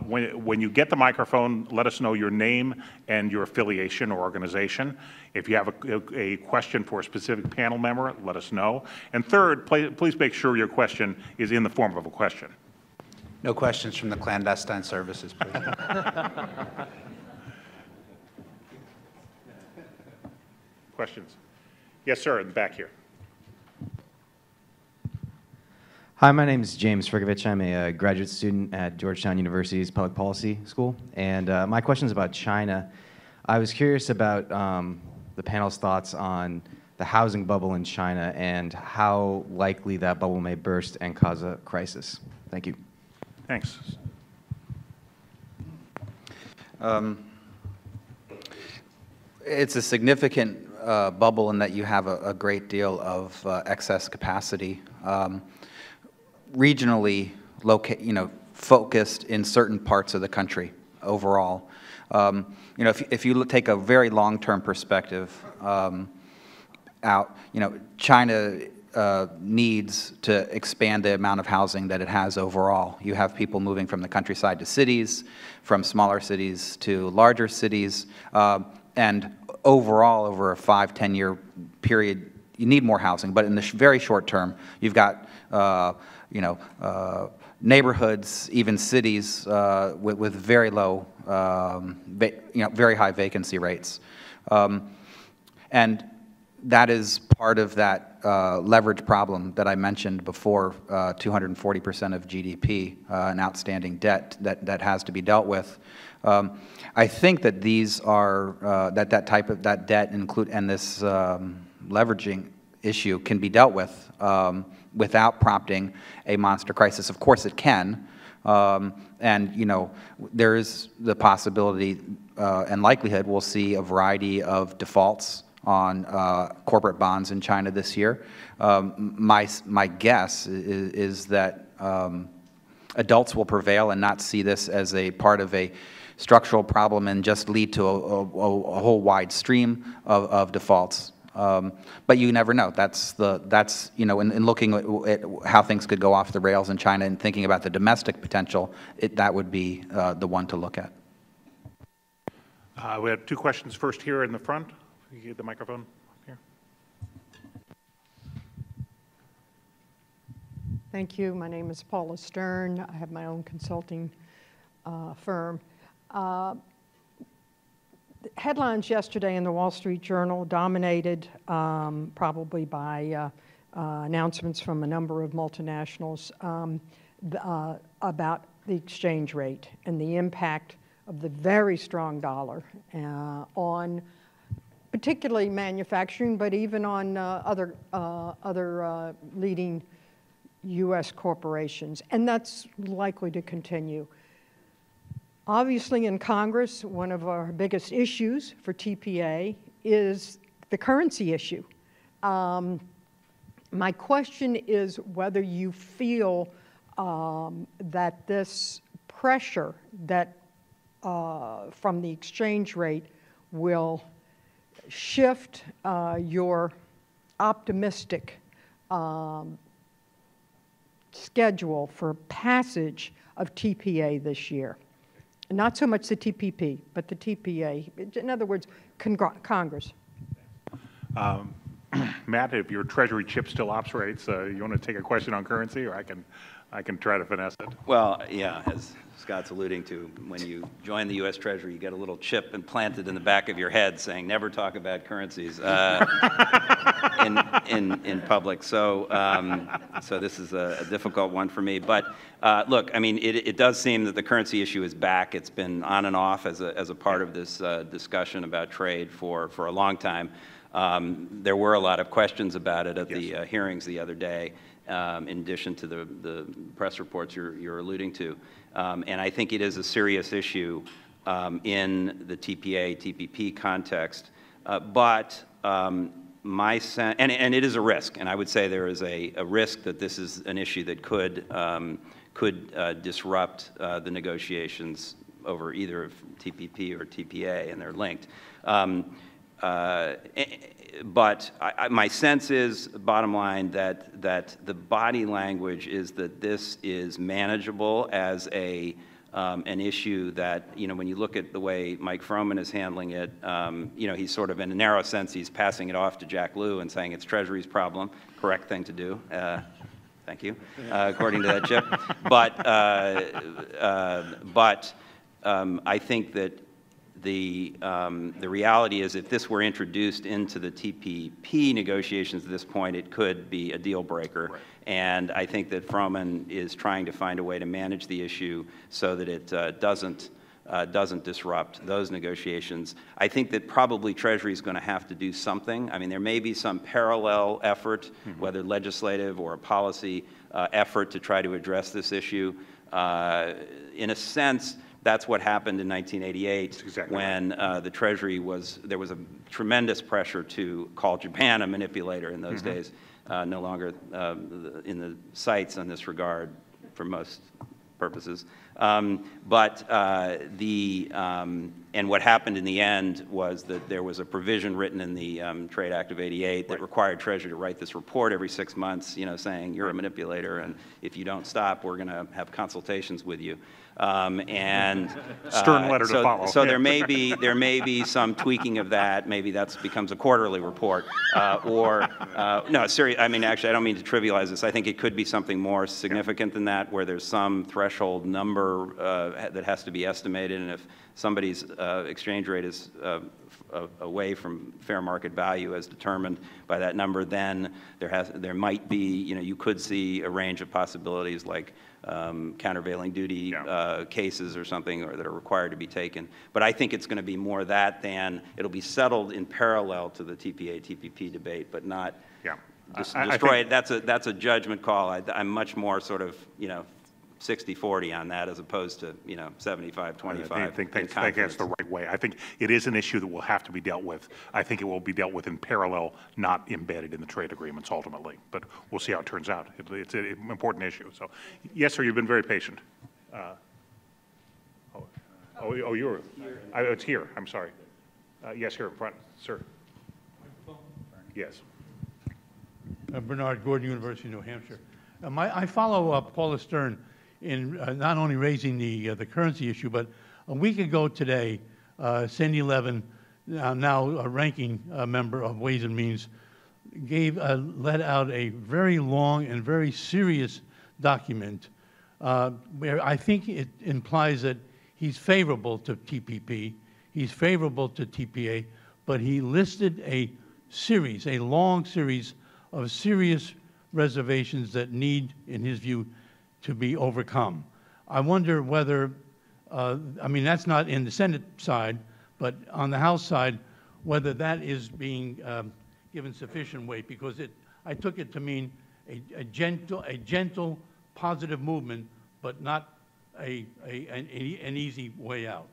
when, when you get the microphone, let us know your name and your affiliation or organization. If you have a, a, question for a specific panel member, let us know. And third, please, please make sure your question is in the form of a question. No questions from the clandestine services, please. Questions? Yes, sir, in the back here. Hi, my name is James Frigovich. I'm a, uh, graduate student at Georgetown University's Public Policy School. And uh, my question is about China. I was curious about um, the panel's thoughts on the housing bubble in China and how likely that bubble may burst and cause a crisis. Thank you. Thanks. Um, it's a significant uh, bubble in that you have a, a great deal of uh, excess capacity. Um, regionally, loca- you know, focused in certain parts of the country overall. Um, you know, if, if you take a very long-term perspective um, out, you know, China uh, needs to expand the amount of housing that it has overall. You have people moving from the countryside to cities, from smaller cities to larger cities, uh, and overall, over a five, 10-year period, you need more housing. But in the very short term, you've got, uh, you know, uh, neighborhoods, even cities uh, with, with, very low, um, you know, very high vacancy rates. Um, and that is part of that uh, leverage problem that I mentioned before, 240% uh, of GDP, uh, an outstanding debt that, that has to be dealt with. Um, I think that these are, that that type of, that debt include, and this um, leveraging issue can be dealt with um, without prompting a monster crisis. Of course it can, um, and you know, there is the possibility uh, and likelihood we'll see a variety of defaults on uh, corporate bonds in China this year. Um, my, my guess is, is that um, adults will prevail and not see this as a part of a structural problem and just lead to a, a, a whole wide stream of, of defaults. Um, but you never know. That's the that's you know in, in looking at, at, how things could go off the rails in China and thinking about the domestic potential, it, that would be uh, the one to look at. Uh, we have two questions. First here in the front. You get the microphone here. Thank you. My name is Paula Stern. I have my own consulting uh, firm. Uh, headlines yesterday in the Wall Street Journal dominated um, probably by uh, uh, announcements from a number of multinationals um, uh, about the exchange rate and the impact of the very strong dollar uh, on particularly manufacturing, but even on uh, other, other leading U.S. corporations. And that's likely to continue. Obviously, in Congress, one of our biggest issues for TPA is the currency issue. Um, my question is whether you feel um, that this pressure that, uh, from the exchange rate will shift uh, your optimistic um, schedule for passage of TPA this year. Not so much the TPP, but the TPA. In other words, Congr- Congress. Matt, if your treasury chip still operates, uh, you want to take a question on currency, or I can, I can try to finesse it? Well, yeah, as Scott's alluding to, when you join the U.S. Treasury, you get a little chip implanted in the back of your head saying, never talk about currencies uh, in, in, in public. So, um, so this is a, a difficult one for me. But uh, look, I mean, it, it does seem that the currency issue is back. It's been on and off as a, as a part of this uh, discussion about trade for, for a long time. Um, there were a lot of questions about it at the uh, hearings the other day, um, in addition to the, the press reports you're, you're alluding to. Um, and I think it is a serious issue um, in the TPA, TPP context. Uh, but um, my sense, and, and it is a risk, and I would say there is a, a risk that this is an issue that could, um, could uh, disrupt uh, the negotiations over either TPP or TPA, and they're linked. Um, uh, eh, but I, I, my sense is, bottom line, that, that the body language is that this is manageable as a, um, an issue that, you know, when you look at the way Mike Froman is handling it, um, you know, he's sort of, in a narrow sense, he's passing it off to Jack Lew and saying it's Treasury's problem, correct thing to do. Uh, thank you, uh, according to that chip. But, uh, uh but um, I think that the, um, the reality is if this were introduced into the TPP negotiations at this point, it could be a deal breaker. Right. And I think that Froman is trying to find a way to manage the issue so that it uh, doesn't, uh, doesn't disrupt those negotiations. I think that probably Treasury is going to have to do something. I mean, there may be some parallel effort, mm -hmm. whether legislative or a policy uh, effort to try to address this issue. Uh, in a sense, that's what happened in 1988 exactly when uh, the Treasury was, there was a tremendous pressure to call Japan a manipulator in those mm -hmm. days, uh, no longer uh, in the sights in this regard for most purposes. Um, but uh, the, um, and what happened in the end was that there was a provision written in the um, Trade Act of 88 that right. required Treasury to write this report every six months, you know, saying you're a manipulator and if you don't stop, we're going to have consultations with you. Um, and stern uh, letter so, to follow. So there may be there may be some tweaking of that. Maybe that becomes a quarterly report, uh, or uh, no, serious. I mean, actually, I don't mean to trivialize this. I think it could be something more significant than that, where there's some threshold number uh, that has to be estimated, and if somebody's uh, exchange rate is uh, away from fair market value as determined by that number, then there has there might be you know you could see a range of possibilities like um, countervailing duty yeah. uh, cases or something or that are required to be taken. But I think it's going to be more that than it'll be settled in parallel to the TPA TPP debate, but not yeah. Dis I, destroy I it. That's a that's a judgment call. I, I'm much more sort of you know 60-40 on that as opposed to, you know, 75-25 I think, think, think that's the right way. I think it is an issue that will have to be dealt with. I think it will be dealt with in parallel, not embedded in the trade agreements ultimately. But we'll see how it turns out. It, it's an important issue. So, yes, sir, you've been very patient. Uh, oh, oh, oh, you're, I, it's here. I'm sorry. Uh, yes, here in front, sir. Yes. Uh, Bernard Gordon, University of New Hampshire. Uh, my, I follow uh, Paula Stern in uh, not only raising the, uh, the currency issue, but a week ago today, uh, Sandy Levin, now, a ranking member of Ways and Means, gave uh, let out a very long and very serious document uh, where I think it implies that he's favorable to TPP, he's favorable to TPA, but he listed a series, a long series of serious reservations that need, in his view, to be overcome. I wonder whether, uh, I mean, that's not in the Senate side, but on the House side, whether that is being um, given sufficient weight, because it, I took it to mean a, a gentle, a gentle, positive movement, but not a, a, an, an easy way out.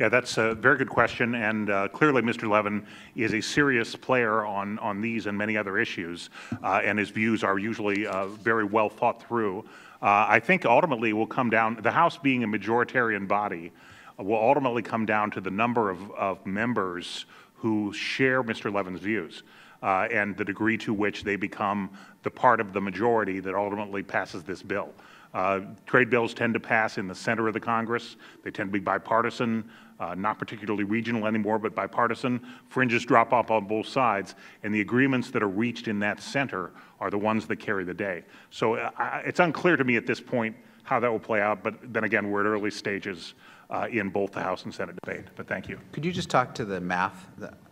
Yeah, that's a very good question, and uh, clearly Mr. Levin is a serious player on, on these and many other issues, uh, and his views are usually uh, very well thought through. Uh, I think ultimately will come down, the House being a majoritarian body, uh, will ultimately come down to the number of, of members who share Mr. Levin's views uh, and the degree to which they become the part of the majority that ultimately passes this bill. Uh, trade bills tend to pass in the center of the Congress. They tend to be bipartisan, uh, not particularly regional anymore, but bipartisan. Fringes drop off on both sides, and the agreements that are reached in that center are the ones that carry the day. So uh, it's unclear to me at this point how that will play out, but then again, we're at early stages uh, in both the House and Senate debate. But thank you. Could you just talk to the math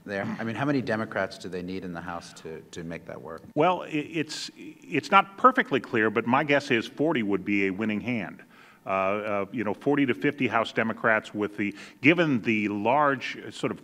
there? I mean, how many Democrats do they need in the House to, to make that work? Well, it's, it's not perfectly clear, but my guess is 40 would be a winning hand. Uh, uh, you know, 40 to 50 House Democrats with the, given the large sort of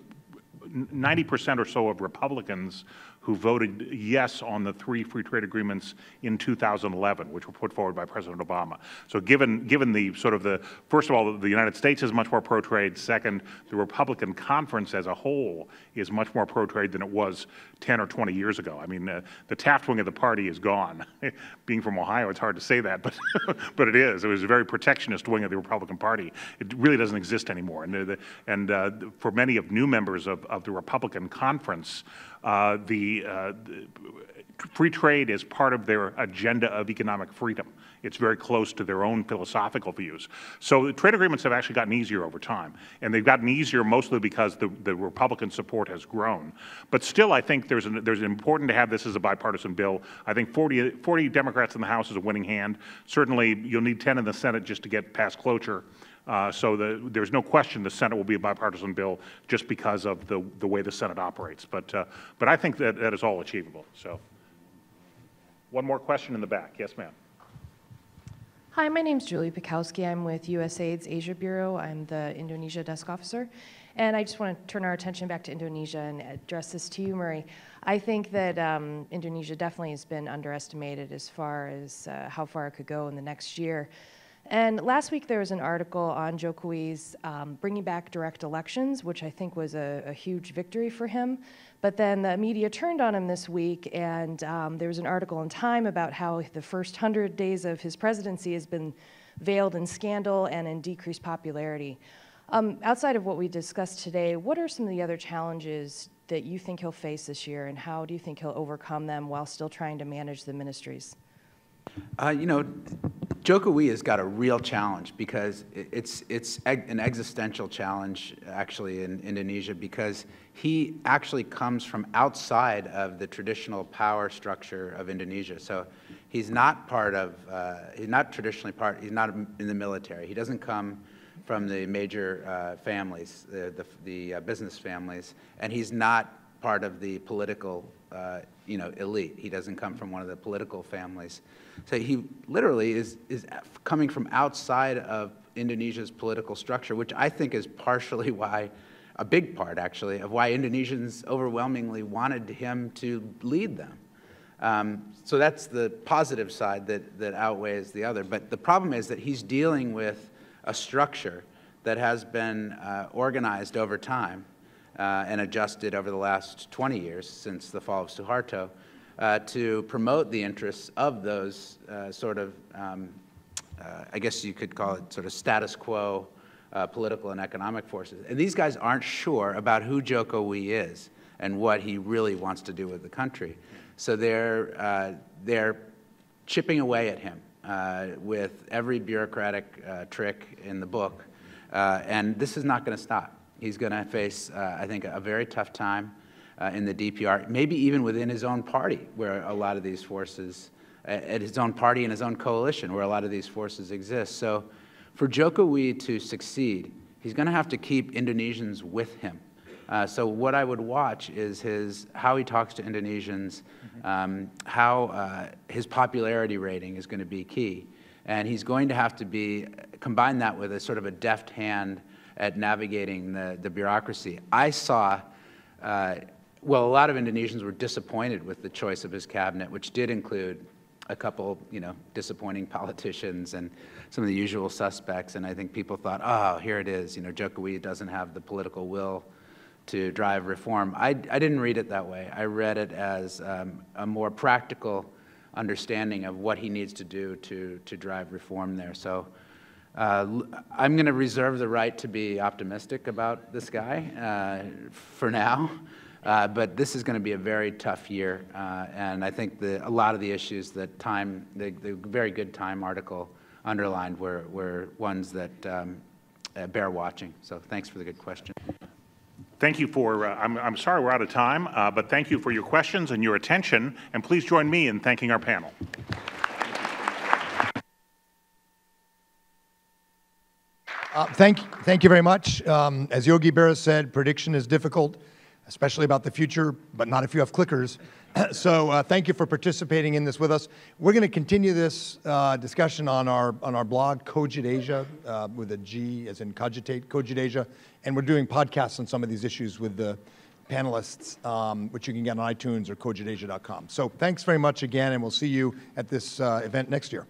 90% or so of Republicans who voted yes on the three free trade agreements in 2011, which were put forward by President Obama. So given, given the sort of the, first of all, the United States is much more pro-trade. Second, the Republican conference as a whole is much more pro-trade than it was 10 or 20 years ago. I mean, uh, the Taft wing of the party is gone. Being from Ohio, it's hard to say that, but, but it is. It was a very protectionist wing of the Republican Party. It really doesn't exist anymore. And, uh, the, and uh, for many of new members of, of the Republican conference, uh, the, uh, the, free trade is part of their agenda of economic freedom. It's very close to their own philosophical views. So the trade agreements have actually gotten easier over time, and they've gotten easier mostly because the, the Republican support has grown. But still, I think there's, an, there's important to have this as a bipartisan bill. I think 40, 40 Democrats in the House is a winning hand. Certainly, you'll need 10 in the Senate just to get past cloture. Uh, so the, there's no question the Senate will be a bipartisan bill just because of the, the way the Senate operates. But, uh, but I think that that is all achievable. So one more question in the back. Yes, ma'am. Hi, my name is Julie Pikowski. I'm with USAID's Asia Bureau. I'm the Indonesia desk officer. And I just want to turn our attention back to Indonesia and address this to you, Murray. I think that um, Indonesia definitely has been underestimated as far as uh, how far it could go in the next year. And last week there was an article on Jokowi's um, bringing back direct elections, which I think was a, a, huge victory for him. But then the media turned on him this week, and um, there was an article in Time about how the first 100 days of his presidency has been veiled in scandal and in decreased popularity. Um, outside of what we discussed today, what are some of the other challenges that you think he'll face this year, and how do you think he'll overcome them while still trying to manage the ministries? Uh, you know, Jokowi has got a real challenge because it's, it's an existential challenge actually in Indonesia because he actually comes from outside of the traditional power structure of Indonesia. So he's not part of, uh, he's not traditionally part, he's not in the military. He doesn't come from the major uh, families, the, the, the uh, business families, and he's not part of the political, uh, you know, elite. He doesn't come from one of the political families. So he literally is, is coming from outside of Indonesia's political structure, which I think is partially why, a big part actually, of why Indonesians overwhelmingly wanted him to lead them. Um, so that's the positive side that, that outweighs the other. But the problem is that he's dealing with a structure that has been uh, organized over time uh, and adjusted over the last 20 years since the fall of Suharto uh, to promote the interests of those uh, sort of, um, uh, I guess you could call it sort of status quo uh, political and economic forces. And these guys aren't sure about who Jokowi is and what he really wants to do with the country. So they're, uh, they're chipping away at him with every bureaucratic trick in the book. and this is not going to stop. He's going to face, I think, a very tough time uh, in the DPR, maybe even within his own party, where a lot of these forces, at his own party and his own coalition, where a lot of these forces exist. So for Jokowi to succeed, he's going to have to keep Indonesians with him. Uh, so what I would watch is his, how he talks to Indonesians, um, how uh, his popularity rating is going to be key. And he's going to have to be, combine that with a sort of a deft hand at navigating the, the bureaucracy. I saw uh, well, a lot of Indonesians were disappointed with the choice of his cabinet, which did include a couple, you know, disappointing politicians and some of the usual suspects. And I think people thought, oh, here it is. You know, Jokowi doesn't have the political will to drive reform. I, I didn't read it that way. I read it as um, a more practical understanding of what he needs to do to, to drive reform there. So uh, I'm going to reserve the right to be optimistic about this guy uh, for now. Uh, but this is going to be a very tough year, uh, and I think the, a lot of the issues that Time, the, the very good Time article underlined, were, were ones that um, uh, bear watching. So thanks for the good question. Thank you for, uh, I'm, I'm sorry we're out of time, uh, but thank you for your questions and your attention, and please join me in thanking our panel. Uh, Thank, thank you very much. Um, As Yogi Berra said, prediction is difficult, especially about the future, but not if you have clickers. So uh, thank you for participating in this with us. We're going to continue this uh, discussion on our, on our blog, Cogit Asia, uh, with a G as in cogitate, Cogit Asia, and we're doing podcasts on some of these issues with the panelists, um, which you can get on iTunes or cogitasia.com. So thanks very much again, and we'll see you at this uh, event next year.